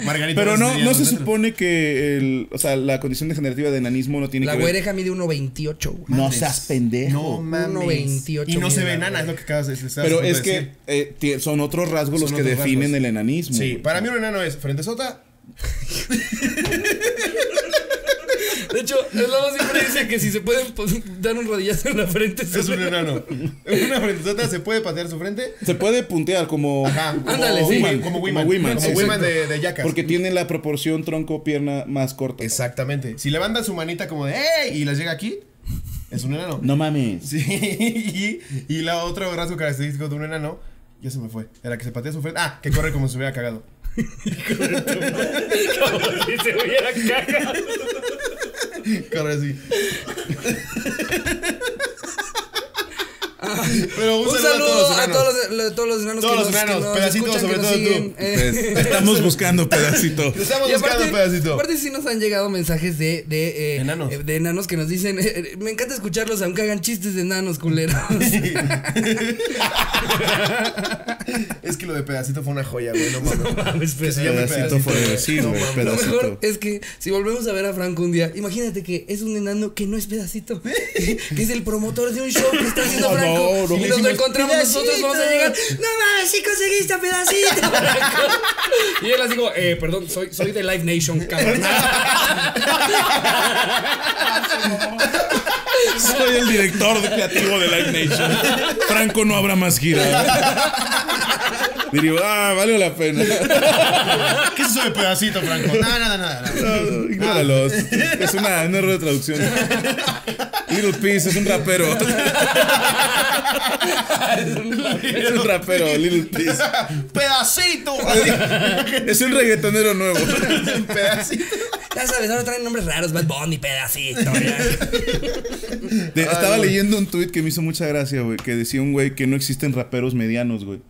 Margarita Pero no, no se metros. supone que el, o sea, la condición degenerativa de enanismo no tiene La que ver. oreja mide 1.28, güey. No seas pendejo. No mames. 1.28 Y no se ve la enana, es lo que acabas de decir. Pero es que eh, son otros rasgos los que definen rasgos. el enanismo. Sí, güey. para mí un enano es frente sota. De hecho, el lobo siempre dice que si se pueden pues, dar un rodillazo en la frente, Es un enano. Una frente sota se puede patear su frente. Se puede puntear como. Ajá. como Ándale, sí. Wiman, Como Como Wiman. Como Wiman de, de Jackass. Porque tiene la proporción tronco-pierna más corta. Exactamente. Si levantan su manita como de ¡Ey! y las llega aquí, es un enano. No mames. Sí. Y, y la otro rasgo característico de un enano, ya se me fue. Era que se patea su frente. Ah, que corre como si se hubiera cagado. Como si se hubiera cagado. Corre así. Pero un, Un saludo, a todos los saludo a enanos. todos los, lo- todos los enanos Todos que los nos, enanos, nos pedacitos, escuchan, sobre que nos todo tú. siguen. eh. Pues, estamos buscando pedacito. Te estamos buscando pedacito. aparte sí nos han llegado mensajes de, de, eh, Enanos. eh, de enanos que nos dicen, eh, me encanta escucharlos aunque hagan chistes de enanos culeros. Es que lo de pedacito fue una joya, güey. No mames. Que Pedacito fue sí, No. Lo pedacito. mejor es que si volvemos a ver a Franco un día, imagínate que es un enano que no es pedacito, que es el promotor de un show que está haciendo No, Franco. No, no. nos encontramos nosotros, vamos a llegar. No mames, sí conseguiste a pedacito. Franco". y él así como, eh, perdón, soy, soy de Live Nation, cabrón. Soy el director de creativo de Live Nation. Franco no habrá más gira. Diría, ah, valió la pena. ¿Qué es eso de pedacito, Franco? Nada, nada, nada. No, ignóralos. Es una, un error de traducción. Little Peace es un rapero. Es un rapero, Little Peace. ¡Pedacito! Es un reggaetonero nuevo. pedacito. ya sabes, ahora traen nombres raros, Bad Bunny, pedacito. De- estaba leyendo un tweet que me hizo mucha gracia, güey. Que decía un güey que no existen raperos medianos, güey.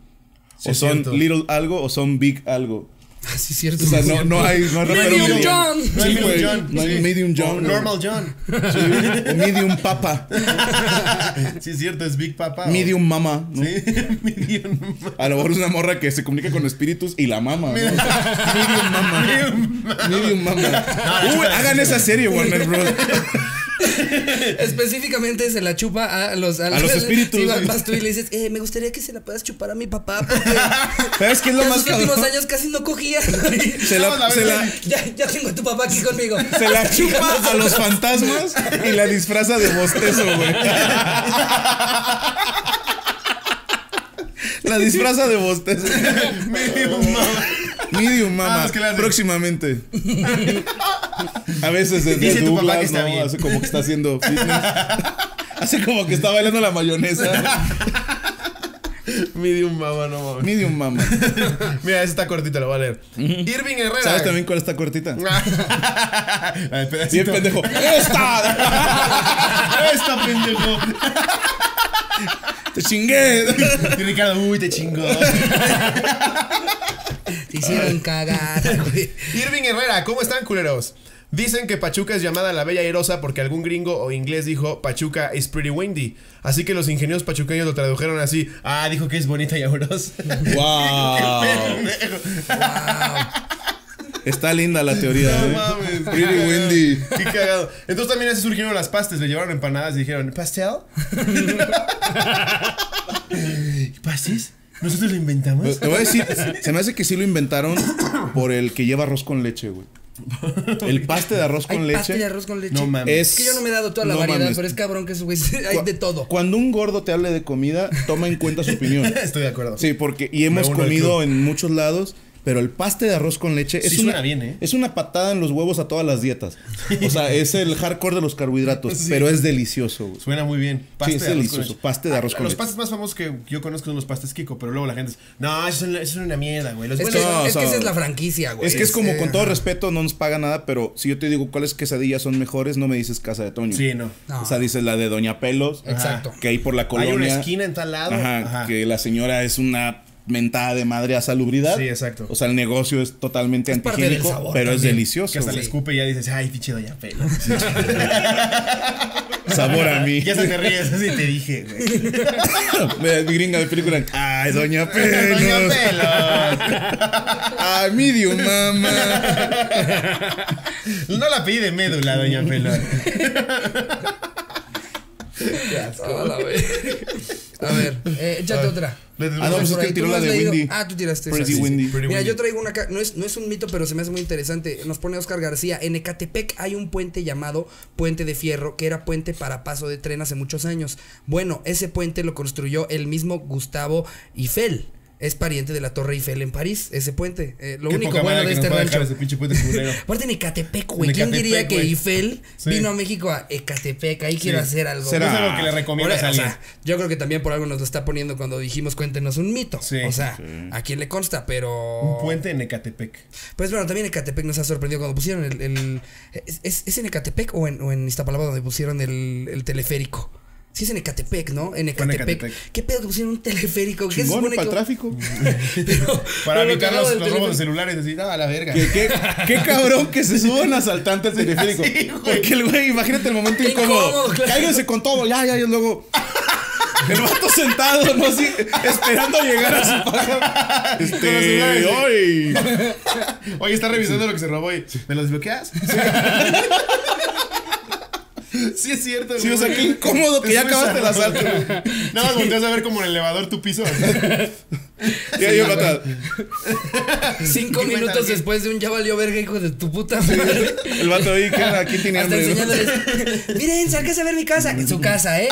Sí, o son cierto. little algo o son big algo. Ah, sí, cierto. O sea, no, no hay, no hay Medium. John. No hay Sí, Medium. John. No hay sí. medium O John. güey. Normal John. Sí, o medium papa. Sí, es cierto, es Big Papa. o- Medium mama. ¿no? Sí, medium. A lo mejor es una morra que se comunica con espíritus y la mama. ¿no? Medium mama. Medium mama. Uy, hagan esa serie, Warner Bros. Específicamente se la chupa a los, A los espíritus, Sí, vas, tú y le dices, eh, me gustaría que se la puedas chupar a mi papá porque ¿Sabes qué es lo más sus últimos cabrón? años casi no cogía. Se a la, se la, ya, ya tengo a tu papá aquí conmigo. se la chupa a los fantasmas y la disfraza de bostezo, güey. La disfraza de bostezo. Mama. Medium mama. Ah, la próximamente. A veces desde Dice tu papá Douglas, que está ¿no? bien. Hace como que está haciendo fitness. Hace como que está bailando la mayonesa. Medium mama, no mames. Medium mama. Mira, esa está cortita, lo voy a leer. Irving Herrera. ¿Sabes también cuál está cortita? La Bien pendejo. ¡Esta! Esta pendejo. ¡Te chingué! Y Ricardo, uy, te chingó. Te hicieron cagar, güey. Irving Herrera, ¿cómo están, culeros? Dicen que Pachuca es llamada la Bella Airosa porque algún gringo o inglés dijo Pachuca is pretty windy. Así que los ingenieros pachuqueños lo tradujeron así. Ah, dijo que es bonita y amorosa. ¡Wow! Está linda la teoría. No ¿eh? mames. Pretty windy. Qué cagado. Entonces también así surgieron las pastes. Le llevaron empanadas y dijeron, ¿pastel? ¿Pastes? ¿Nosotros lo inventamos? Te voy a decir, se me hace que sí lo inventaron por el que lleva arroz con leche, güey. El paste de arroz Hay con pasta de leche. arroz con leche. No mames. Es, Es que yo no me he dado toda la no variedad, mames. pero es cabrón que eso, güey. Hay de todo. Cuando un gordo te hable de comida, toma en cuenta su opinión. Estoy de acuerdo. Sí, porque y hemos comido en muchos lados, Pero el paste de arroz con leche Sí es, suena una, bien, ¿eh? es una patada en los huevos a todas las dietas. O sea, es el hardcore de los carbohidratos, Sí. pero es delicioso. güey. Suena muy bien. Sí, es de arroz con delicioso. leche. Paste de arroz Ah, con Los leche. pastes más famosos que yo conozco son los pastes Kiko, pero luego la gente dice, no, eso es, una- es mierda, güey. Los Es buenos- que, no, es o sea, que esa es la franquicia, güey. Es que es como, eh, con todo ajá. respeto, no nos paga nada, pero si yo te digo cuáles quesadillas son mejores, no me dices Casa de Toño. Sí, no. No. O sea, dices la de Doña Pelos. Exacto. Que hay por la Hay colonia. una esquina en tal lado. Ajá, Ajá. que la señora es una mentada de madre a salubridad. Sí, exacto. O sea, el negocio es totalmente Es antihigiénico, sabor pero es delicioso. Que hasta le güey. escupe y ya dices, ay, pinche doña pelo. Sabor a mí. ya se te ríes, así te dije, güey. Gringa de película. Ay, Doña Pelos. doña pelo. Ay, medium, mamá. No la pedí de médula, doña pelo. Ah, la ve- A ver, eh, échate otra. Ah, no, pues es Por que ahí, tiró ¿tú la no de has leído? Windy. Ah, tú tiraste esa, Pretty. Windy. Pretty Mira, Windy. yo traigo una no es, no es un mito, pero se me hace muy interesante. Nos pone Oscar García. En Ecatepec hay un puente llamado Puente de Fierro, que era puente para paso de tren hace muchos años. Bueno, ese puente lo construyó el mismo Gustavo Eiffel. Es pariente de la Torre Eiffel en París, ese puente. Eh, lo Qué único bueno de este rancho. ese pinche puente. Aparte en Ecatepec, güey. ¿Quién Ecatepec, diría que güey. Eiffel Sí. vino a México a Ecatepec? Ahí quiero hacer algo. Será- es algo que le recomiendas a o alguien. sea, yo creo que también por algo nos lo está poniendo cuando dijimos cuéntenos un mito. Sí. o sea, a quién le consta, pero. Un puente en Ecatepec. Pues bueno, también Ecatepec nos ha sorprendido cuando pusieron el. el- ¿es, es, es en Ecatepec o en, o en Iztapalapa donde pusieron el, el teleférico? Sí, es en Ecatepec, ¿no? En Ecatepec. ¿Qué pedo que pusieron un teleférico? ¿Qué Chingón para el que- tráfico. Pero- Para evitar los, robos de celulares, decir, ah, a la verga. ¿Qué, qué, qué cabrón que se suba un asaltante al teleférico. Sí, güey. Porque el güey, imagínate el momento Qué incómodo. incómodo, claro. Cáiganse con todo, ya, ya, y luego. El vato sentado, ¿no? Así, esperando a llegar a su paga. Este. ¡Ay! Oye, está revisando lo que se robó y ¿me lo desbloqueas? Sí, es cierto. Sí, güey. o sea, qué incómodo que ya acabaste el asalto, güey. Nada más volteas a ver como en el elevador tu piso. Ya, yo, vato, Cinco ¿Qué minutos después de un ya valió verga, hijo de tu puta madre. El vato ahí, ¿qué onda? ¿quién tiene Hasta hambre? no? enseñándoles. Miren, salgas a ver mi casa. En su casa, ¿eh?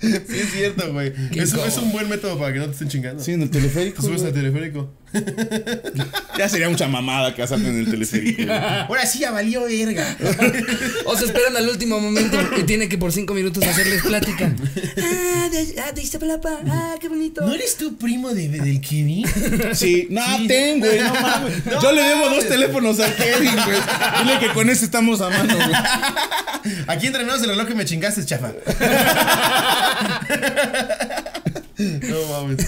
Sí, es cierto, güey. Qué Es, un buen método para que no te estén chingando. Sí, en el teleférico. Te subes al teleférico. Ya sería mucha mamada que asalten en el teleférico. güey. Ahora sí ya valió verga. O se esperan al último momento y tiene que por cinco minutos hacerles plática. Ah, de, ah, de Iztapalapa. Ah, qué bonito. ¿No eres tu primo de, de- del Kevin? Sí, no, Sí. tengo, güey, no mames. Yo le debo dos teléfonos a Kevin, güey. Dile que con ese estamos a mano, güey. Aquí entrenados el reloj que me chingaste, chafa. no mames.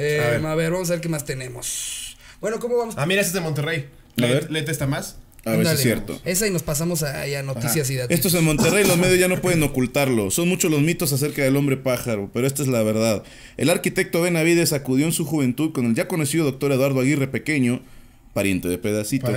Eh, A a, ver. vamos a ver qué más tenemos. Bueno, ¿cómo vamos? Ah, mira, ese es de Monterrey. A ver. Le, ¿Lete está más? A ver si es cierto. Esa y nos pasamos a, a noticias y datos. Esto es en Monterrey, los medios ya no pueden ocultarlo. Son muchos los mitos acerca del hombre pájaro, pero esta es la verdad. El arquitecto Benavides acudió en su juventud con el ya conocido doctor Eduardo Aguirre Pequeño, pariente de pedacito,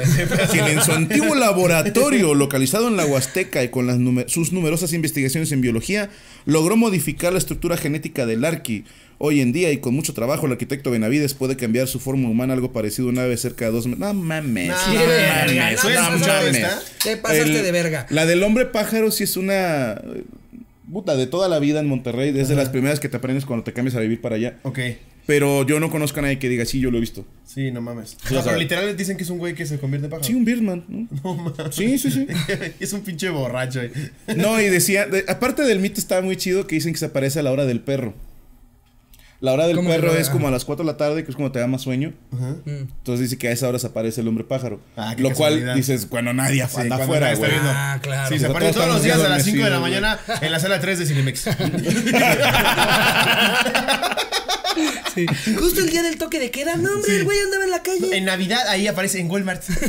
quien en su antiguo laboratorio localizado en la Huasteca y con las sus numerosas investigaciones en biología, logró modificar la estructura genética del arqui. Hoy en día y con mucho trabajo, el arquitecto Benavides puede cambiar su forma humana algo parecido a un ave cerca de dos metros. No mames. No, Sí, no, mames, no, ¿Eso es no, esta? Te pasaste El- de verga. La del hombre pájaro sí es una. Puta, de toda la vida en Monterrey, desde las primeras que te aprendes cuando te cambias a vivir para allá. Ok. Pero yo no conozco a nadie que diga, sí, yo lo he visto. Sí, no mames. O sea, o sea- pero literal dicen que es un güey que se convierte en pájaro. Sí, un Birdman. ¿no? No mames. Sí, sí, sí. es un pinche borracho. eh. No, y decía, de- aparte del mito estaba muy chido que dicen que se aparece a la hora del perro. La hora del ¿Cómo que perro es como a las 4 de la tarde, que es cuando te da más sueño. Entonces dice que a esa hora se aparece el hombre pájaro. Ah, qué Lo cual casualidad. dices, bueno, nadie Sí, anda cuando afuera, nadie está güey. viendo. Ah, claro. Sí, se aparece todos todos los estamos días a las 5 de la mañana en la sala 3 de Cinemex. Sí. Justo el día del toque de queda. No, hombre, el güey andaba en la calle. en Navidad ahí aparece en Walmart.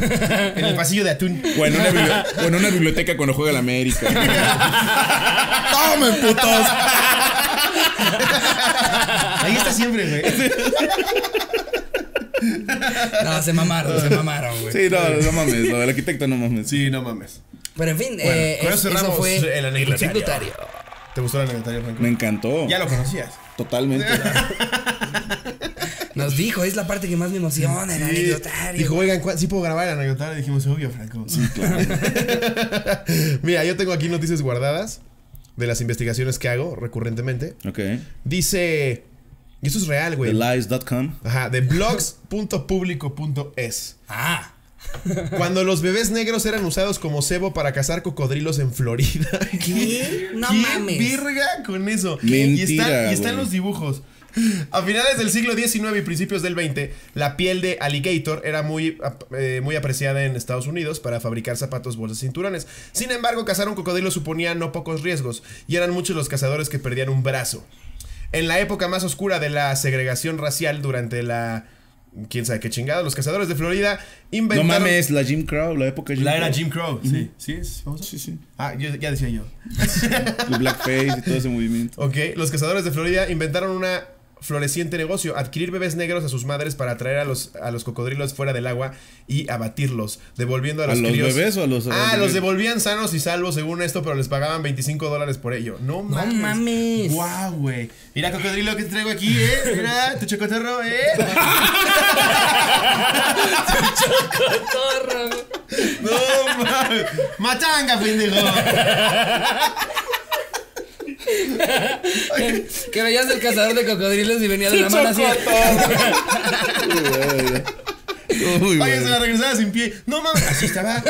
en el pasillo de atún. O en, una bibli- o en una biblioteca cuando juega la América. ¡Tomen, putos! Ahí está siempre, güey. No, se mamaron, se mamaron, güey. Sí, no, no mames, lo del arquitecto no mames. Sí, no mames. Pero en fin, Bueno, eh, con es- eso eso cerramos fue el anecdotario. ¿Te gustó el anecdotario, Franco? Me encantó. Ya lo conocías. Totalmente. Nos dijo, es la parte que más me emociona, el anecdotario. Dijo, oigan, ¿cuál- ¿sí puedo grabar el anecdotario? Dijimos, obvio, Franco. Sí, claro. Mira, yo tengo aquí noticias guardadas de las investigaciones que hago recurrentemente. ok. Dice Y eso es real, güey. TheLies.com. Ajá, de blogs.publico.es. Ah. Cuando los bebés negros eran usados como cebo para cazar cocodrilos en Florida. ¿Qué? No ¿Qué mames. verga con eso? y Mentira, están, y están los dibujos. A finales del siglo XIX y principios del XX, la piel de alligator era muy, eh, muy apreciada en Estados Unidos para fabricar zapatos, bolsas y cinturones. Sin embargo, cazar un cocodrilo suponía no pocos riesgos, y eran muchos los cazadores que perdían un brazo. En la época más oscura de la segregación racial durante la... quién sabe qué chingada, los cazadores de Florida No inventaron... mames, la Jim Crow, la época Jim La era. Jim Crow, sí. ¿Sí? Sí, sí. Ah, yo- ya decía yo. El blackface y todo ese movimiento. Ok, los cazadores de Florida inventaron una floreciente negocio, adquirir bebés negros a sus madres para traer a los, a los cocodrilos fuera del agua y abatirlos, devolviendo a ¿A los, los críos- bebés o a los- a los Ah, los devolvían sanos y salvos según esto, pero les pagaban 25 dólares por ello. No mames. mames. Guau, güey. Mira, cocodrilo que te traigo aquí, eh. Mira, tu chocotorro, eh. Cotorro. No mames. Matanga, pendejo. Que veías el cazador de cocodrilos y venía de la mano así. Uy, Oye, se la regresaba sin pie. No mames, así estaba.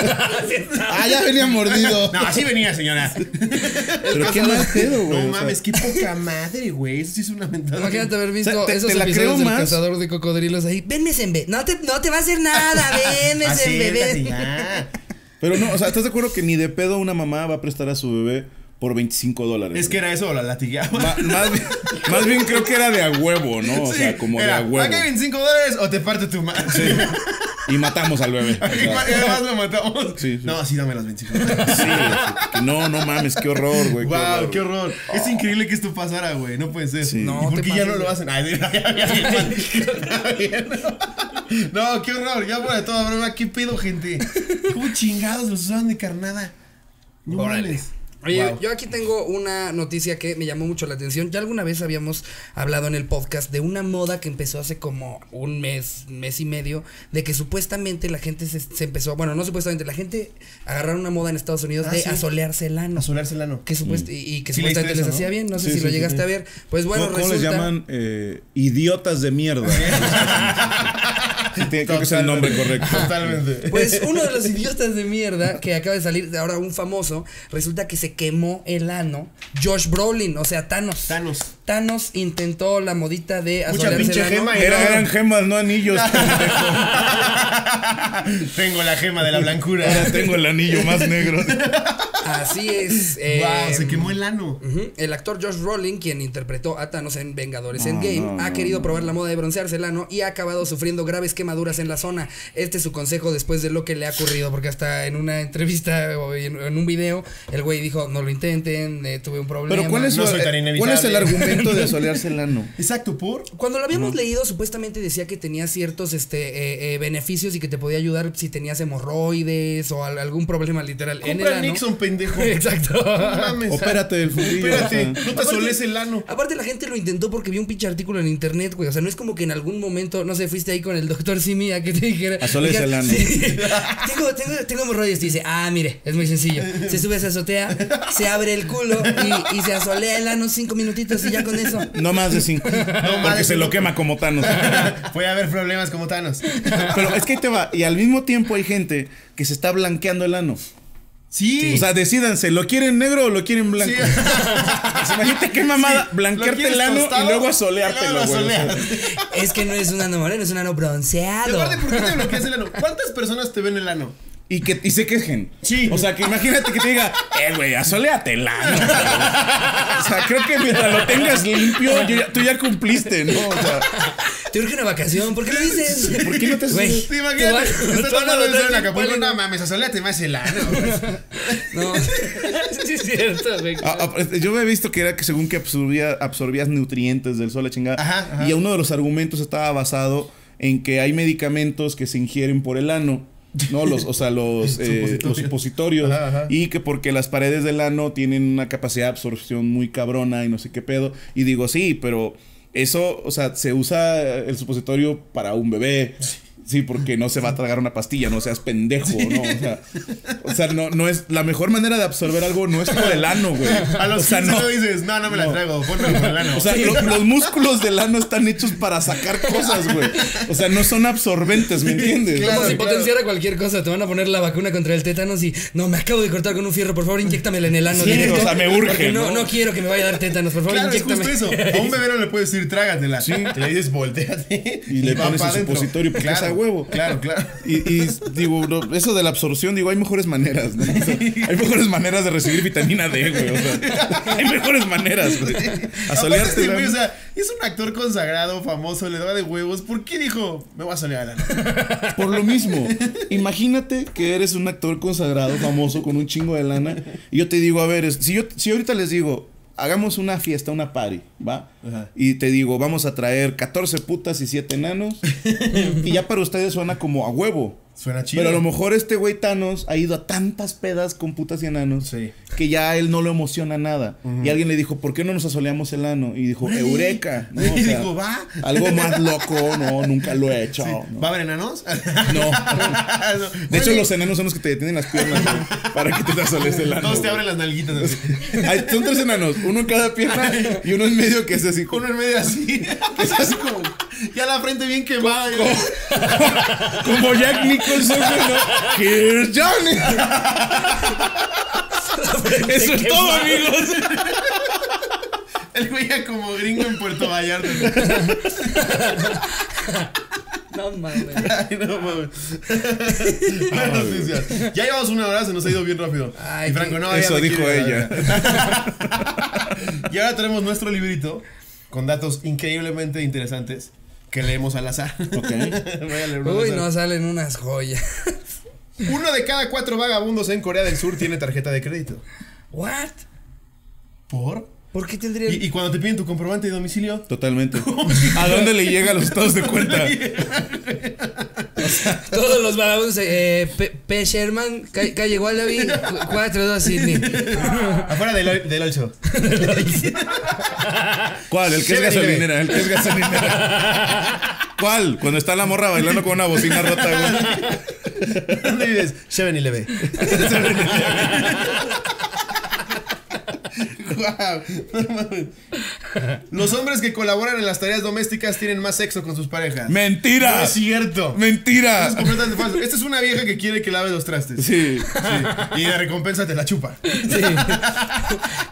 Ah, ya venía mordido. No, así venía, señora. Pero qué mal pedo, güey. No mames, qué poca madre, güey. Eso sí es una mentada. Imagínate haber visto O sea, te- esos te la episodios creo del más. cazador de cocodrilos ahí. Ven, Mesembe. No te, no te va a hacer nada. Ven, Mesembe, Acércate ven. Pero no, o sea, ¿estás de acuerdo que ni de pedo una mamá va a prestar a su bebé por 25 dólares? Es que era eso, o la latigaba. Ma- más, bien, más bien creo que era de a huevo, ¿no? O Sí, sea, como era, de a huevo. ¿Aquí 25 dólares o te parte tu madre? Y matamos al bebé. O Y además lo matamos. Sí, sí. No, sí, dame las 25 dólares. sí, sí, no, no mames, qué horror, güey. Wow, qué horror. Es increíble que esto pasara, güey. No puede ser. Sí. No, ¿Y por qué ya no lo hacen? Ay. No, qué horror. Ya fuera de toda broma, qué pedo, gente. ¿Cómo chingados los usaban de carnada? No Órale. Oye, Wow. yo aquí tengo una noticia que me llamó mucho la atención. Ya alguna vez habíamos hablado en el podcast de una moda que empezó hace como un mes, mes y medio, de que supuestamente la gente se, se empezó, bueno, no supuestamente, la gente agarraron una moda en Estados Unidos Ah, de sí. asolearse el ano. Asolearse el ano. Que supuest- y, y que Sí supuestamente les hacía ¿no? bien, no sé Sí, si lo llegaste a ver. Pues bueno, ¿Cómo, cómo les resulta- llaman? Eh, idiotas de mierda. Creo que es el nombre correcto. Totalmente. Pues uno de los idiotas de mierda que acaba de salir ahora un famoso, resulta que se quemó el ano. Josh Brolin, o sea, Thanos. Thanos. Thanos intentó la modita de Mucha pinche el ano. gema Era- no. eran gemas, no anillos. Tengo la gema de la blancura. Ahora tengo el anillo más negro. Así es. eh, wow, se quemó el ano. El actor Josh Brolin, quien interpretó a Thanos en Vengadores No, Endgame, no, ha no, querido no. probar la moda de broncearse el ano y ha acabado sufriendo graves quemaduras en la zona. Este es su consejo después de lo que le ha ocurrido, porque hasta en una entrevista o en, en un video, el güey dijo, no lo intenten, eh, tuve un problema. Pero ¿cuál es, No su- soy tan eh, inevitable. ¿cuál es el argumento de asolearse el ano? Exacto, por. Cuando lo habíamos leído, supuestamente decía que tenía ciertos este, eh, eh, beneficios y que te podía ayudar si tenías hemorroides o al- algún problema literal en el Compra ano. Nixon, pendejo. Exacto. No mames. Opérate del fundillo. Espérate, o sea. no te Aparte- asoles el ano. Aparte la gente lo intentó porque vio un pinche artículo en internet, güey. O sea, no es como que en algún momento, no sé, fuiste ahí con el doctor Simi a que te dijera. Dijera, el ano. "Sí, tengo, tengo, tengo hemorroides. Y dice, ah, mire, es muy sencillo. Se sube a esa azotea, se abre el culo y, y se asolea el ano cinco minutitos y ya con eso. No más de cinco. más porque de se lo quema como Thanos. Puede haber problemas como Thanos. Pero es que ahí te va. Y al mismo tiempo hay gente que se está blanqueando el ano. Sí. O sea, decídanse, ¿lo quieren negro o lo quieren blanco? Sí. Pues imagínate qué mamada, ¿Lo blanquearte el ano y luego Y asoleártelo, luego lo güey. o sea. asoleas. Es que no es un ano moreno, es un ano Y bronceado. aparte, ¿por qué te bloqueas el ano? ¿Cuántas personas te ven el ano? Y que y se quejen. Sí. O sea, que imagínate que te diga, eh, güey, asoleate el ano. güey". O sea, creo que mientras lo tengas limpio, yo ya- tú ya cumpliste, ¿no? O sea, Te urge una vacación, ¿por qué lo dices? ¿por qué no te Güey? Sí, imagínate. Estás tomando el en Acapulco. No mames, asoleate más el ano. No, sí es cierto, güey. Ah, ah, pues, yo había visto que era que según que absorbía, absorbías nutrientes del sol, la chingada. Ajá, ajá. Y uno de los argumentos estaba basado en que hay medicamentos que se ingieren por el ano. No, los, o sea, los, eh, Supositorios. los supositorios. Ajá, ajá. Y que porque las paredes del ano tienen una capacidad de absorción muy cabrona y no sé qué pedo. Y digo, sí, pero eso, o sea, se usa el supositorio para un bebé. Sí, porque no se va a tragar una pastilla, no seas pendejo, ¿no? O sea, o sea, no, no es. La mejor manera de absorber algo no es por el ano, güey. A los o sea, 15 no. dices, no, no me la trago, ponme con el ano. O sea, lo- los músculos del ano están hechos para sacar cosas, güey. O sea, no son absorbentes, ¿me entiendes? Claro, Como si claro. potenciara cualquier cosa. Te van a poner la vacuna contra el tétanos y no, me acabo de cortar con un fierro. Por favor, inyéctamela en el ano. Sí, directo, o sea, me urge, No, ¿no? quiero que me vaya a dar tétanos. Por favor, Claro, es justo eso. A un bebé no le puedes decir trágatela. Sí. Y le dices volteate. Y le pones el supositorio porque es a huevo. Claro, claro. Y, y, digo, no, eso de la absorción, digo, hay mejores maneras, ¿no? O sea, hay mejores maneras de recibir vitamina D, güey. O sea, hay mejores maneras, güey. La- güey, o sea, es un actor consagrado, famoso, le daba de huevos. ¿Por qué dijo, me voy a solear el ano? Por lo mismo, imagínate que eres un actor consagrado, famoso, con un chingo de lana. Y yo te digo, a ver, es- si yo si ahorita les digo, hagamos una fiesta, una party, ¿va? Ajá. Y te digo, vamos a traer 14 putas y 7 enanos. y ya para ustedes suena como a huevo. Suena chido. Pero a lo mejor este güey Thanos ha ido a tantas pedas con putas y enanos Sí. que ya a él no lo emociona nada. Y alguien le dijo, ¿por qué no nos asoleamos el ano? Y dijo, Eureka. ¿no? O Y sea, dijo, va. Algo más loco, no, nunca lo he hecho. ¿no? ¿Va a haber enanos? No. No. De hecho, los enanos son los que te detienen las piernas para que te asoles el ano. Todos te abren las nalguitas. Hay- son tres enanos, uno en cada pierna y uno en medio que es así. Uno en medio así. es así como, Ya la frente bien quemada. como Jack Nicholson, ¿no? Here's Johnny. Eso es todo, amigos. El güey ya como gringo en Puerto Vallarta. No mames. Ay, no mames. Buenas noticias. Ya llevamos una hora, se nos ha ido bien rápido. Ay, y Franco, no, Eso dijo quiere, ella. y ahora tenemos nuestro librito con datos increíblemente interesantes que leemos al azar. Ok. Voy a leer uno al Uy, no salen unas joyas. Uno de cada cuatro vagabundos en Corea del Sur tiene tarjeta de crédito. ¿What? ¿Por? ¿Por qué tendría Y, y cuando te piden tu comprobante de domicilio, Totalmente. ¿A dónde le llega los estados de cuenta? todos los vagabundos? Eh, P, P. Sherman, ca- calle Wallaby, 42 Sydney. afuera del, del Oxxo. ¿Cuál? El que es gasolinera, el que es gasolinera. ¿Cuál? Cuando está la morra bailando con una bocina rota, güey. ¿Dónde vives? 7-Eleven. Guau, no mames. Los hombres que colaboran en las tareas domésticas tienen más sexo con sus parejas. ¡Mentira! No es cierto. Eso ¡Mentira! es completamente falso. Esta es una vieja que quiere que laves los trastes. Sí. Sí. Y de recompensa te la chupa. Sí.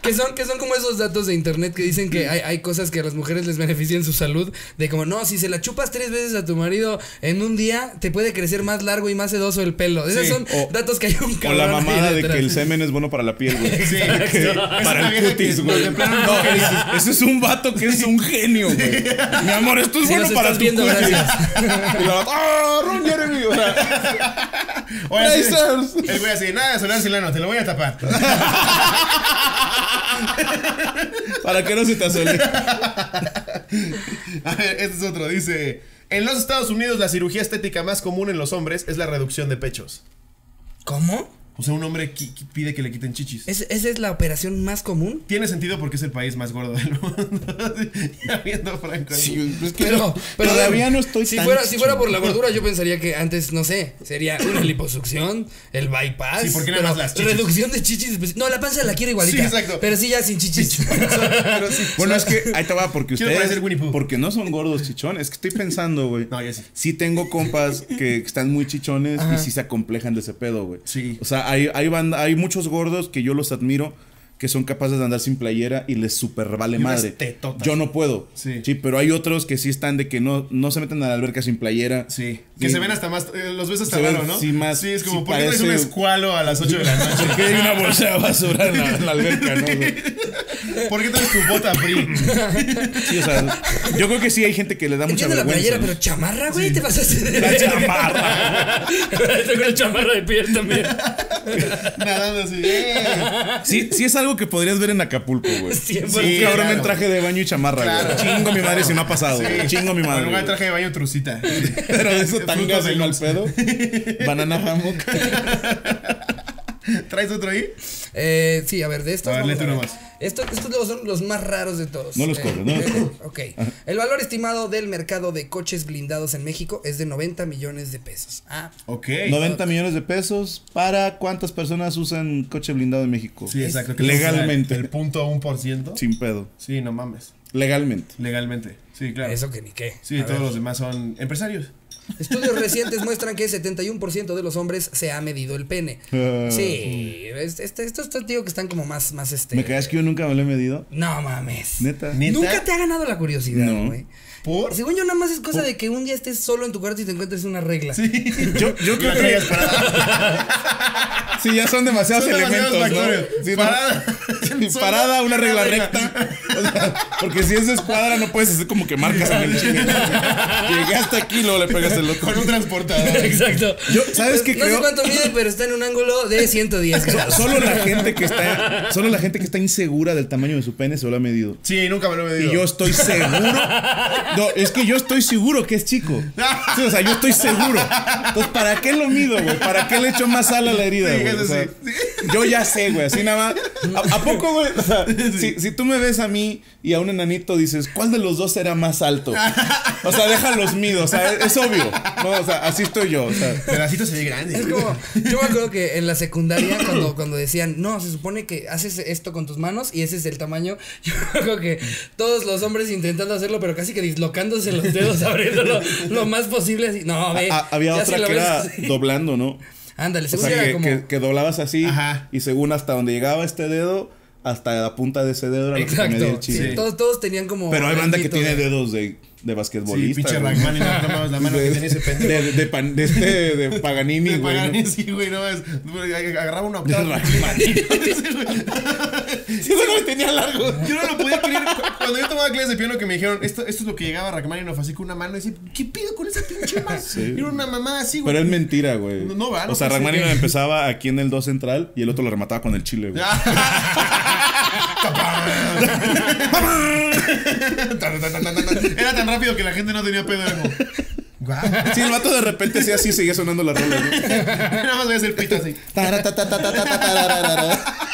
que, son, que son como esos datos de internet que dicen que hay, hay cosas que a las mujeres les benefician su salud. De como, no, si se la chupas tres veces a tu marido en un día, te puede crecer más largo y más sedoso el pelo. Esos Sí. son O- datos que hay un O la mamada de que el semen es bueno para la piel, güey. Sí. Para el güey. plano no ese, ese es un vato que es un genio, güey. Mi amor, esto es Si bueno nos para estás tu viendo, cutis. gracias. Y la ¡Ah, Ron Jeremy! O sea, Oye, así de- Brazers. el güey así, nada de sonar silano, te lo voy a tapar. para que no se te asole. A ver, este es otro. Dice: En los Estados Unidos, la cirugía estética más común en los hombres es la reducción de pechos. ¿Cómo? O sea, un hombre qui- qui- pide que le quiten chichis. ¿Es- ¿Esa es la operación más común? Tiene sentido porque es el país más gordo del mundo. ya viendo Franco. Sí, es que Pero, pero todavía no estoy si tan fuera si fuera por la chichón. gordura yo pensaría que antes no sé sería una liposucción el bypass Sí, ¿por qué nada más las chichis? reducción de chichis espe- no la panza la quiero igualita Sí, exacto. pero sí ya sin chichis Pero sí. Bueno, es que ahí te va, porque ustedes. Porque no son gordos chichones. Es que estoy pensando, güey. No, ya sí. Sí tengo compas que están muy chichones y sí se acomplejan de ese pedo, güey. Sí. O sea, hay, hay, banda- hay muchos gordos que yo los admiro que son capaces de andar sin playera y les super vale madre. Yo no puedo. Sí. pero hay otros que sí están de que no, no se meten a la alberca sin playera. Sí. Que Sí. se ven hasta más. eh, los ves hasta Se ven, raro, ¿no? sí, más- Sí, es como, sí, ¿por qué parece- un escualo a las 8 de la noche? Porque hay una bolsa de basura en la, en la alberca, ¿no? ¿Por qué traes tu bota free? Sí, o sea, yo creo que sí hay gente que le da mucha entiendo la vergüenza. playera ¿no? pero chamarra güey te vas a hacer La chamarra. tengo una chamarra de piel también Nadando así. ¡eh! Sí, sí es algo que podrías ver en Acapulco, güey. Siempre. un Sí, cabrón claro. en traje de baño y chamarra, Claro. güey. Chingo mi madre si no ha pasado. Güey. Chingo mi madre. lugar de güey. traje de baño, trucita. Pero de eso Frutos tangas de de mal luz. pedo. Banana hammock. ¿Traes otro ahí? Eh, sí, a ver, de estos. A ver, léete uno más. Estos, estos luego son los más raros de todos. No los Eh, cobres, no los eh, cobres. Ok. El valor estimado del mercado de coches blindados en México es de 90 millones de pesos. Ah, Ok. 90 millones de pesos para cuántas personas usan coche blindado en México. Sí, exacto. que Legalmente. El punto un por ciento. Sin pedo. Sí, no mames. Legalmente. Legalmente. Sí, claro. eso que ni qué. Sí, A todos ver. los demás son empresarios. Estudios recientes muestran que 71% de los hombres se ha medido el pene. Ah. Sí, es- este- estos digo que están como más, más este. ¿Me crees que yo nunca me lo he medido? No mames. Neta. ¿Neta? Nunca te ha ganado la curiosidad, No. Según yo, nada más es cosa de que un día estés solo en tu cuarto y te encuentres una regla. Sí. Yo, yo creo que. Sí, ya son demasiados Son demasiados elementos, ¿no? Sí, no. Parada. Sí, Solo parada, una regla recta. O sea, porque si es de escuadra, no puedes hacer como que marcas en el chingue. Llegué hasta aquí, luego le pegas el loco. Con un transportador. Exacto. Yo, ¿sabes qué No sé cuánto mide, pero está en un ángulo de 110 grados. Solo la gente que está, solo la gente que está insegura del tamaño de su pene se lo ha medido. Sí, nunca me lo he medido. Y yo estoy seguro. No, es que yo estoy seguro que es chico. Sí, o sea, yo estoy seguro. Entonces, ¿para qué lo mido, güey? ¿Para qué le echo más sal a la herida, Sí, güey? O sea, sí. yo ya sé, güey. Así nada más. ¿A, a poco, güey? O sea, si, si tú me ves a mí y a un enanito, dices, ¿cuál de los dos será más alto? O sea, déjalos mido. O sea, es, es obvio. No, o sea, así estoy yo. O sea, Pedacito se ve grande. Es como, yo me acuerdo que en la secundaria, cuando, cuando decían, no, se supone que haces esto con tus manos y ese es el tamaño, yo me acuerdo que todos los hombres intentando hacerlo, pero casi que dislocándose los dedos, abriéndolo lo más posible. Así. No, ve. a- había ya otra si lo que era así. doblando, ¿no? Ándale, O según sea, era que, como. que- que doblabas así Ajá. y según hasta donde llegaba este dedo, hasta la punta de ese dedo era lo que te medía Exacto. el chile. sí, todos, todos tenían como. Pero hay banda que tiene de- dedos de, de basquetbolista. Sí, pinche. Ragman y no, la mano que de, tiene ese pendejo. de, de, pan- de este, de Paganini, De güey. ¿no? Pagani, sí, güey, no es. Agarraba una De octava. Sí, güey tenía largo. Yo no lo podía creer. Cu- Cuando yo tomaba clases de piano que me dijeron, esto, esto es lo que llegaba a Rachmaninoff así con una mano y decía, ¿qué pido con esa pinche mano? Sí. Era una mamada así, güey. Pero es mentira, güey. No, no, va, no o sea, Ragmanino que- empezaba aquí en el 2 central y el otro lo remataba con el chile, güey. Era tan rápido que la gente no tenía pedo. Como, "Guau". Sí, el vato de repente hacía así, seguía sonando la rola, güey. Nada más voy a hacer pito así.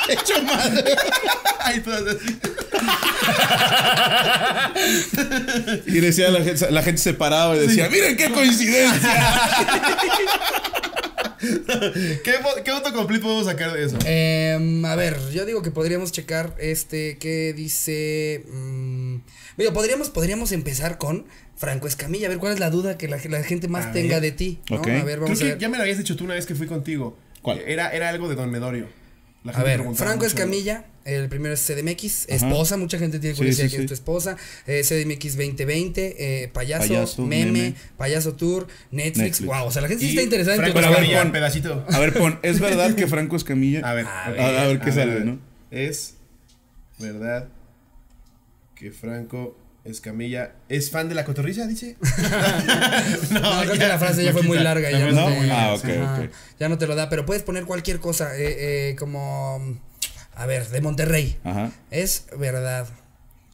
Hecho madre. Ay, todas así. Y decía la gente, la gente se paraba y decía, miren qué coincidencia. ¿Qué, ¿Qué autocomplete podemos sacar de eso? Em, a ver, yo digo que podríamos checar este que dice. mm, digo, podríamos, podríamos empezar con Franco Escamilla, a ver cuál es la duda que la, la gente más A tenga ver. de ti. ¿no? A ver, Creo vamos a ver. ya me lo habías dicho tú una vez que fui contigo. ¿Cuál? Era, era algo de Don Medorio. La A ver, Franco mucho. Escamilla, el primero es CDMX, Ajá. esposa, mucha gente tiene curiosidad sí, que es sí. tu esposa, eh, CDMX 2020, eh, payaso, Payaso, meme, meme. payaso tour, Netflix, Netflix. wow, o sea, la gente sí está interesada en tu Franco Pero a ver, Escamilla, pon- pedacito. A ver, pon, ¿es verdad que Franco Escamilla? A ver, A ver, a ver qué sale, ¿no? Es verdad que Franco Escamilla es fan de la cotorriza, dice. No, creo que la frase ya fue muy larga. La Ya no, te, Ah, ok, sí. Ajá, ok. ya no te lo da, pero puedes poner cualquier cosa, eh, eh, como, a ver, de Monterrey. Ajá. Es verdad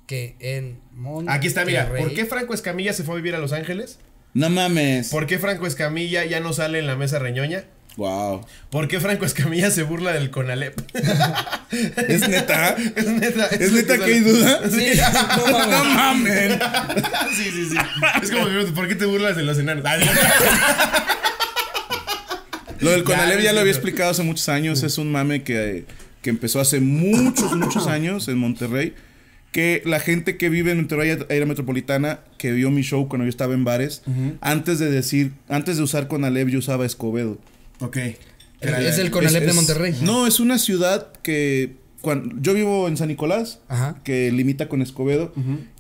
que en Monterrey. Aquí está, mira. ¿Por qué Franco Escamilla se fue a vivir a Los Ángeles? No mames. ¿Por qué Franco Escamilla ya no sale en la mesa reñoña? Wow. ¿Por qué Franco Escamilla se burla del Conalep? ¿Es neta? es neta. ¿Es neta que hay duda? Sí. No mames. No mames. sí, sí, sí. Es como, que, ¿por qué te burlas de los enanos? Lo del Conalep ya lo había explicado hace muchos años. Es un mame que, que empezó hace muchos, muchos años en Monterrey. Que la gente que vive en Monterrey, área metropolitana, que vio mi show cuando yo estaba en bares, antes de decir, antes de usar Conalep, yo usaba Escobedo. Ok. Es el Conalep Es- de es- Monterrey. No, es una ciudad que. cuan- yo vivo en San Nicolás, Ajá. que limita con Escobedo.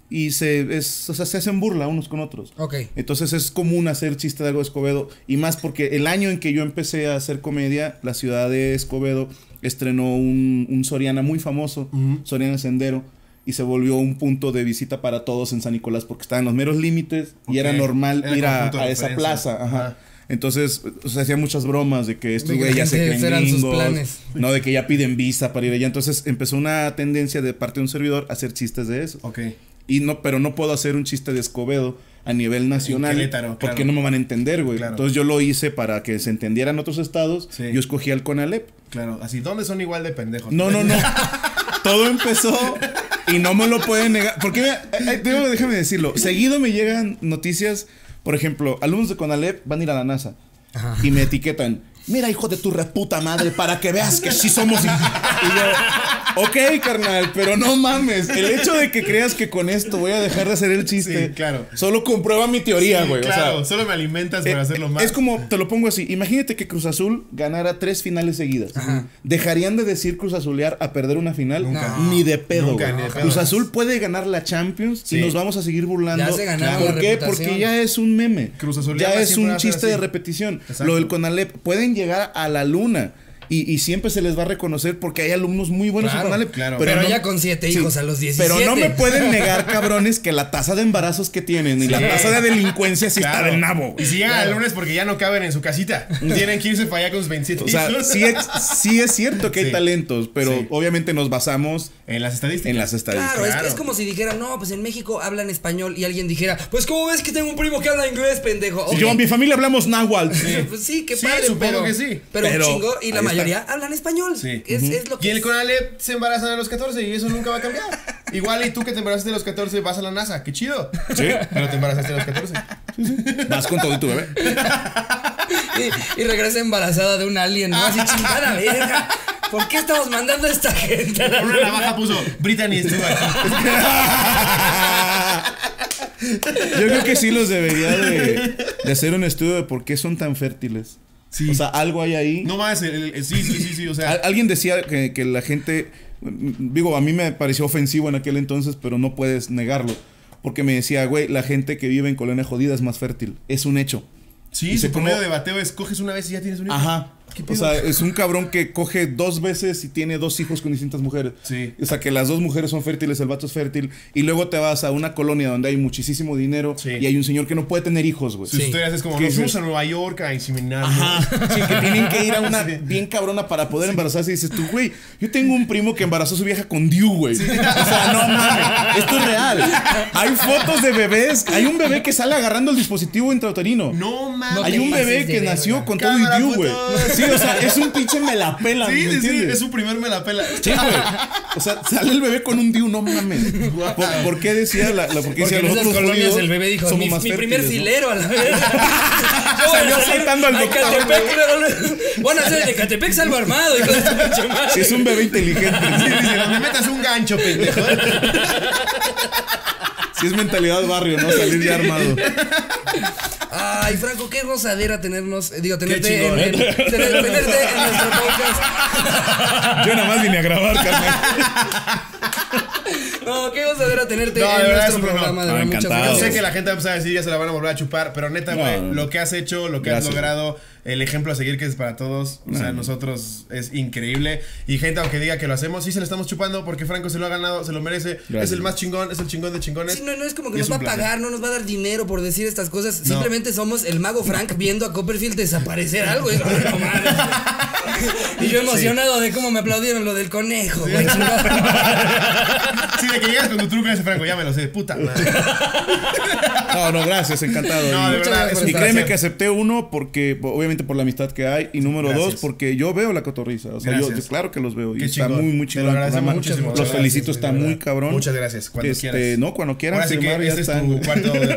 Y se, es, o sea, se hacen burla unos con otros. Ok. Entonces es común hacer chiste de algo de Escobedo. Y más porque el año en que yo empecé a hacer comedia, la ciudad de Escobedo estrenó un, un Soriana muy famoso, Soriana Sendero. Y se volvió un punto de visita para todos en San Nicolás porque estaba en los meros límites y era normal Era ir a, a esa plaza. Ajá. Ajá. Entonces, o sea, hacían muchas bromas de que estos güeyes ya se creen eran sus planes. No, de que ya piden visa para ir allá. Entonces empezó una tendencia de parte de un servidor a hacer chistes de eso. Ok. Y no, pero no puedo hacer un chiste de Escobedo a nivel nacional. Querétaro, Porque claro. no me van a entender, güey. Claro. Entonces yo lo hice para que se entendieran otros estados. Sí. Yo escogí al Conalep. Claro, así, ¿dónde son igual de pendejos? No, no, no. Todo empezó y no me lo pueden negar. Porque, eh, eh, déjame decirlo. Seguido me llegan noticias, por ejemplo, alumnos de Conalep van a ir a la NASA y me etiquetan. Mira, hijo de tu reputa madre, para que veas que sí somos. Y yo, ok, carnal, pero no mames. El hecho de que creas que con esto voy a dejar de hacer el chiste. Sí, claro. Solo comprueba mi teoría, Sí, güey. o sea, claro, solo me alimentas para eh, hacerlo más. Es como, te lo pongo así. Imagínate que Cruz Azul ganara tres finales seguidas. ¿Dejarían de decir Cruz Azulear a perder una final? Nunca. Ni de pedo. Nunca, güey. ni de pedo. Cruz Azul puede ganar la Champions Sí. y nos vamos a seguir burlando. Ya se ganaron ¿Por la qué? reputación. Porque ya es un meme. Cruz Azulear Ya es un chiste de repetición. Exacto. Lo del Conalep. Pueden llegar a la luna. Y, y siempre se les va a reconocer porque hay alumnos muy buenos Claro, en Conalep. claro. Pero, no- ya con siete hijos a los 17. pero no me pueden negar, cabrones, que la tasa de embarazos que tienen y la Sí. tasa de delincuencia sí está Claro. del nabo. Y si llegan el lunes porque ya no caben en su casita. Tienen que irse para allá con sus 27 O sea, hijos. sí, ex- sí es cierto que hay Sí. talentos, pero Sí. obviamente nos basamos En las estadísticas. en las estadísticas. Claro, es- Claro. Es, como si dijeran, no, pues en México hablan español y alguien dijera, pues ¿cómo ves que tengo un primo que habla inglés, pendejo? Si Ok. yo en mi familia hablamos náhuatl. Pues sí, qué Sí, padre, supongo pero, que sí. Pero, Pero chingo y la está. Mayoría hablan español. Sí. Es, es lo que Y el. Conalep se embarazan a los 14 y eso nunca va a cambiar. Igual y tú que te embarazaste a los 14 vas a la NASA. Qué chido. Sí. Pero te embarazaste a los 14. Vas con todo y tu bebé. Y, y regresa embarazada de un alien, ¿no? Así chingada verga. ¿Por qué estamos mandando a esta gente a la una luna? navaja puso Brittany estuvo aquí. Yo creo que sí los debería de, de hacer un estudio de por qué son tan fértiles. Sí. O sea, algo hay ahí. No más, el- el- el- sí, sí, sí, sí. O sea, Al- alguien decía que, que la gente, digo, a mí me pareció ofensivo en aquel entonces, pero no puedes negarlo. Porque me decía, güey, la gente que vive en colonia jodida es más fértil. Es un hecho. sí, su promedio de bateo es coges una vez y ya tienes un hijo. Ajá. ¿Qué O sea, es un cabrón que coge dos veces y tiene dos hijos con distintas mujeres. Sí. O sea, que las dos mujeres son fértiles, el vato es fértil. Y luego te vas a una colonia donde hay muchísimo dinero Sí. y hay un señor que no puede tener hijos, güey. Sus Sí. historias es como, ¿Qué nos fuimos a Nueva York a inseminar. Ajá. Sí, que tienen que ir a una Sí. bien cabrona para poder embarazarse. Y dices tú, güey, yo tengo un primo que embarazó a su vieja con Diu, güey. O sea, no mames. Esto es real. Hay fotos de bebés. Hay un bebé que sale agarrando el dispositivo intrauterino. No mames. No Hay un bebé que nació con todo y Diu, güey. Sí, o sea, es un pinche me la pela, Sí, ¿me sí, es su primer me la pela. Sí, güey. O sea, sale el bebé con un Diu, no mames. ¿Por, por qué decía la, la por qué Porque decía en los esas otros colonias judíos el bebé dijo, somos mi, más mi primer filero a la vez. Yo Salió saltando al doctor, hacer el de Catepec salvo armado, hijo de su pinche madre. Sí, es un bebé inteligente. Sí, dice, no me metas un gancho, pendejo. Sí, es mentalidad barrio, ¿no? Salir ya armado. Ay, Franco, qué gozadera tenernos, eh, digo, tenerte, chingón, en, ¿eh? en- tener- tenerte en nuestro podcast. Yo nada más vine a grabar, carnal. No, qué gozadera tenerte No, de en verdad, nuestro programa. De No, verdad, muchas encantado. Yo gracias. sé que la gente va a empezar a decir, ya se la van a volver a chupar, pero neta, güey, no, no. lo que has hecho, lo que has Gracias. logrado, el ejemplo a seguir que es para todos, o sea, No. nosotros es increíble. Y gente, aunque diga que lo hacemos, sí se lo estamos chupando porque Franco se lo ha ganado, se lo merece. Gracias. Es el más chingón, es el chingón de chingones. Sí, no, no es como que nos es va a pagar, no nos va a dar dinero por decir estas cosas. No. Simplemente somos el mago Frank viendo a Copperfield desaparecer algo. No mames. Y yo emocionado de cómo me aplaudieron lo del conejo. güey, chingada. Sí, de que llegas con tu truco dices, Franco, ya me lo sé, puta madre. No, no, gracias, encantado. No, y, de verdad, es y créeme que acepté uno porque, obviamente, por la amistad que hay. Y número Gracias. dos, porque yo veo la cotorriza. O sea, yo, claro que los veo. Qué y está muy, muy muchísimo. Los felicito, está muy verdad. cabrón. Muchas gracias, cuando Este, quieras. No, cuando quieran Ahora sí firmar, que ya este es están. tu cuarto de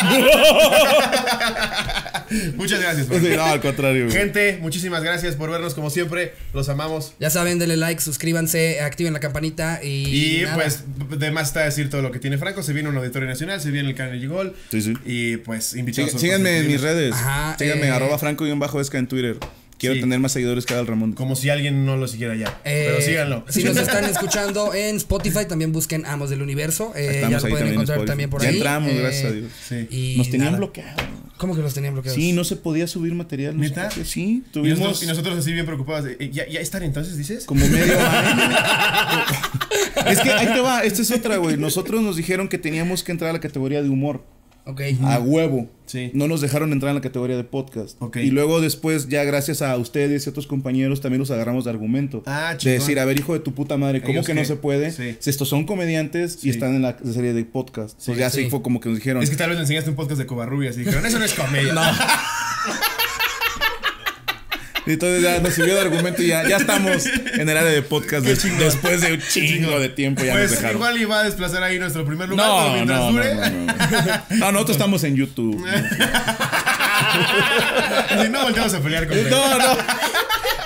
Muchas gracias, Franco. No, al contrario. güey. Gente, muchísimas gracias por vernos como siempre. Los amamos. Ya saben, denle like, suscríbanse, activen la campanita y. Y nada. pues, de más está decir todo lo que tiene Franco. Se viene un auditorio nacional, se viene el Carnegie Gold. Sí, sí. Y pues, Sí- invitados. a síganme en mis redes. Ajá, síganme, eh, arroba franco-esca en Twitter. Quiero Sí. tener más seguidores que Adal Ramón. Como si alguien no lo siguiera ya. Eh, Pero síganlo. Si nos están escuchando en Spotify, también busquen Amos del Universo. Eh, ya lo pueden también encontrar también por Ya ahí. entramos, Eh, gracias a Dios. Sí. Y Nos tenían nada. bloqueados. ¿Cómo que los tenían bloqueados? Sí, no se podía subir material. ¿Neta? Sí, Y tuvimos nosotros, y nosotros así bien preocupados. de, eh, ¿Ya, ¿Ya están entonces, dices? como medio año. es que ahí te va, esta es otra, güey. Nosotros nos dijeron que teníamos que entrar a la categoría de humor. Ok. A huevo. Sí. No nos dejaron entrar en la categoría de podcast. Ok. Y luego después, ya gracias a ustedes y otros compañeros, también los agarramos de argumento. Ah, De chingón. decir, a ver, hijo de tu puta madre, ¿cómo Ellos que no qué? se puede? Sí. Si estos son comediantes Sí. y están en la serie de podcast. Entonces ya así Sí. fue como que nos dijeron. Es que tal vez le enseñaste un podcast de Covarrubias y dijeron, eso no es comedia. no. Y entonces ya nos sirvió de argumento y ya, ya estamos en el área de podcast de- después de un chingo de tiempo ya nos Pues dejaron. igual iba a desplazar ahí nuestro primer lugar, No, mientras no, no, dure. no, no. No, nosotros estamos en YouTube. Así no volteamos a pelear con él. No, no.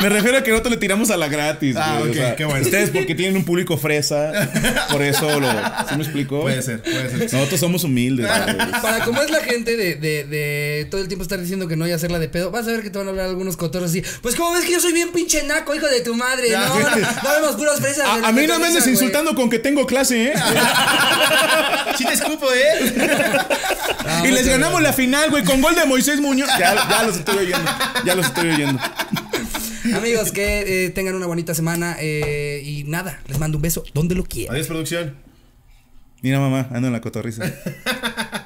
Me refiero a que nosotros le tiramos a la gratis. Ah, güey, ok, qué bueno. Ustedes porque tienen un público fresa. Por eso lo. ¿Sí me explico? Puede ser, puede ser. Nosotros somos humildes. güey. Para como es la gente de, de, de todo el tiempo estar diciendo que no y hacerla de pedo, vas a ver que te van a hablar algunos cotorros así. Pues como ves que yo soy bien pinche naco, hijo de tu madre. Ya. No, no, no vemos puros fresas. A, a mí no me andes insultando con que tengo clase, ¿eh? Sí te escupo, ¿eh? y les ganamos la final, güey, con gol de Moisés Muñoz. Ya, ya los estoy oyendo. Ya los estoy oyendo. Amigos, que eh, tengan una bonita semana eh, y nada, les mando un beso donde lo quieran. Adiós, producción. Mira, mamá, ando en la cotorriza.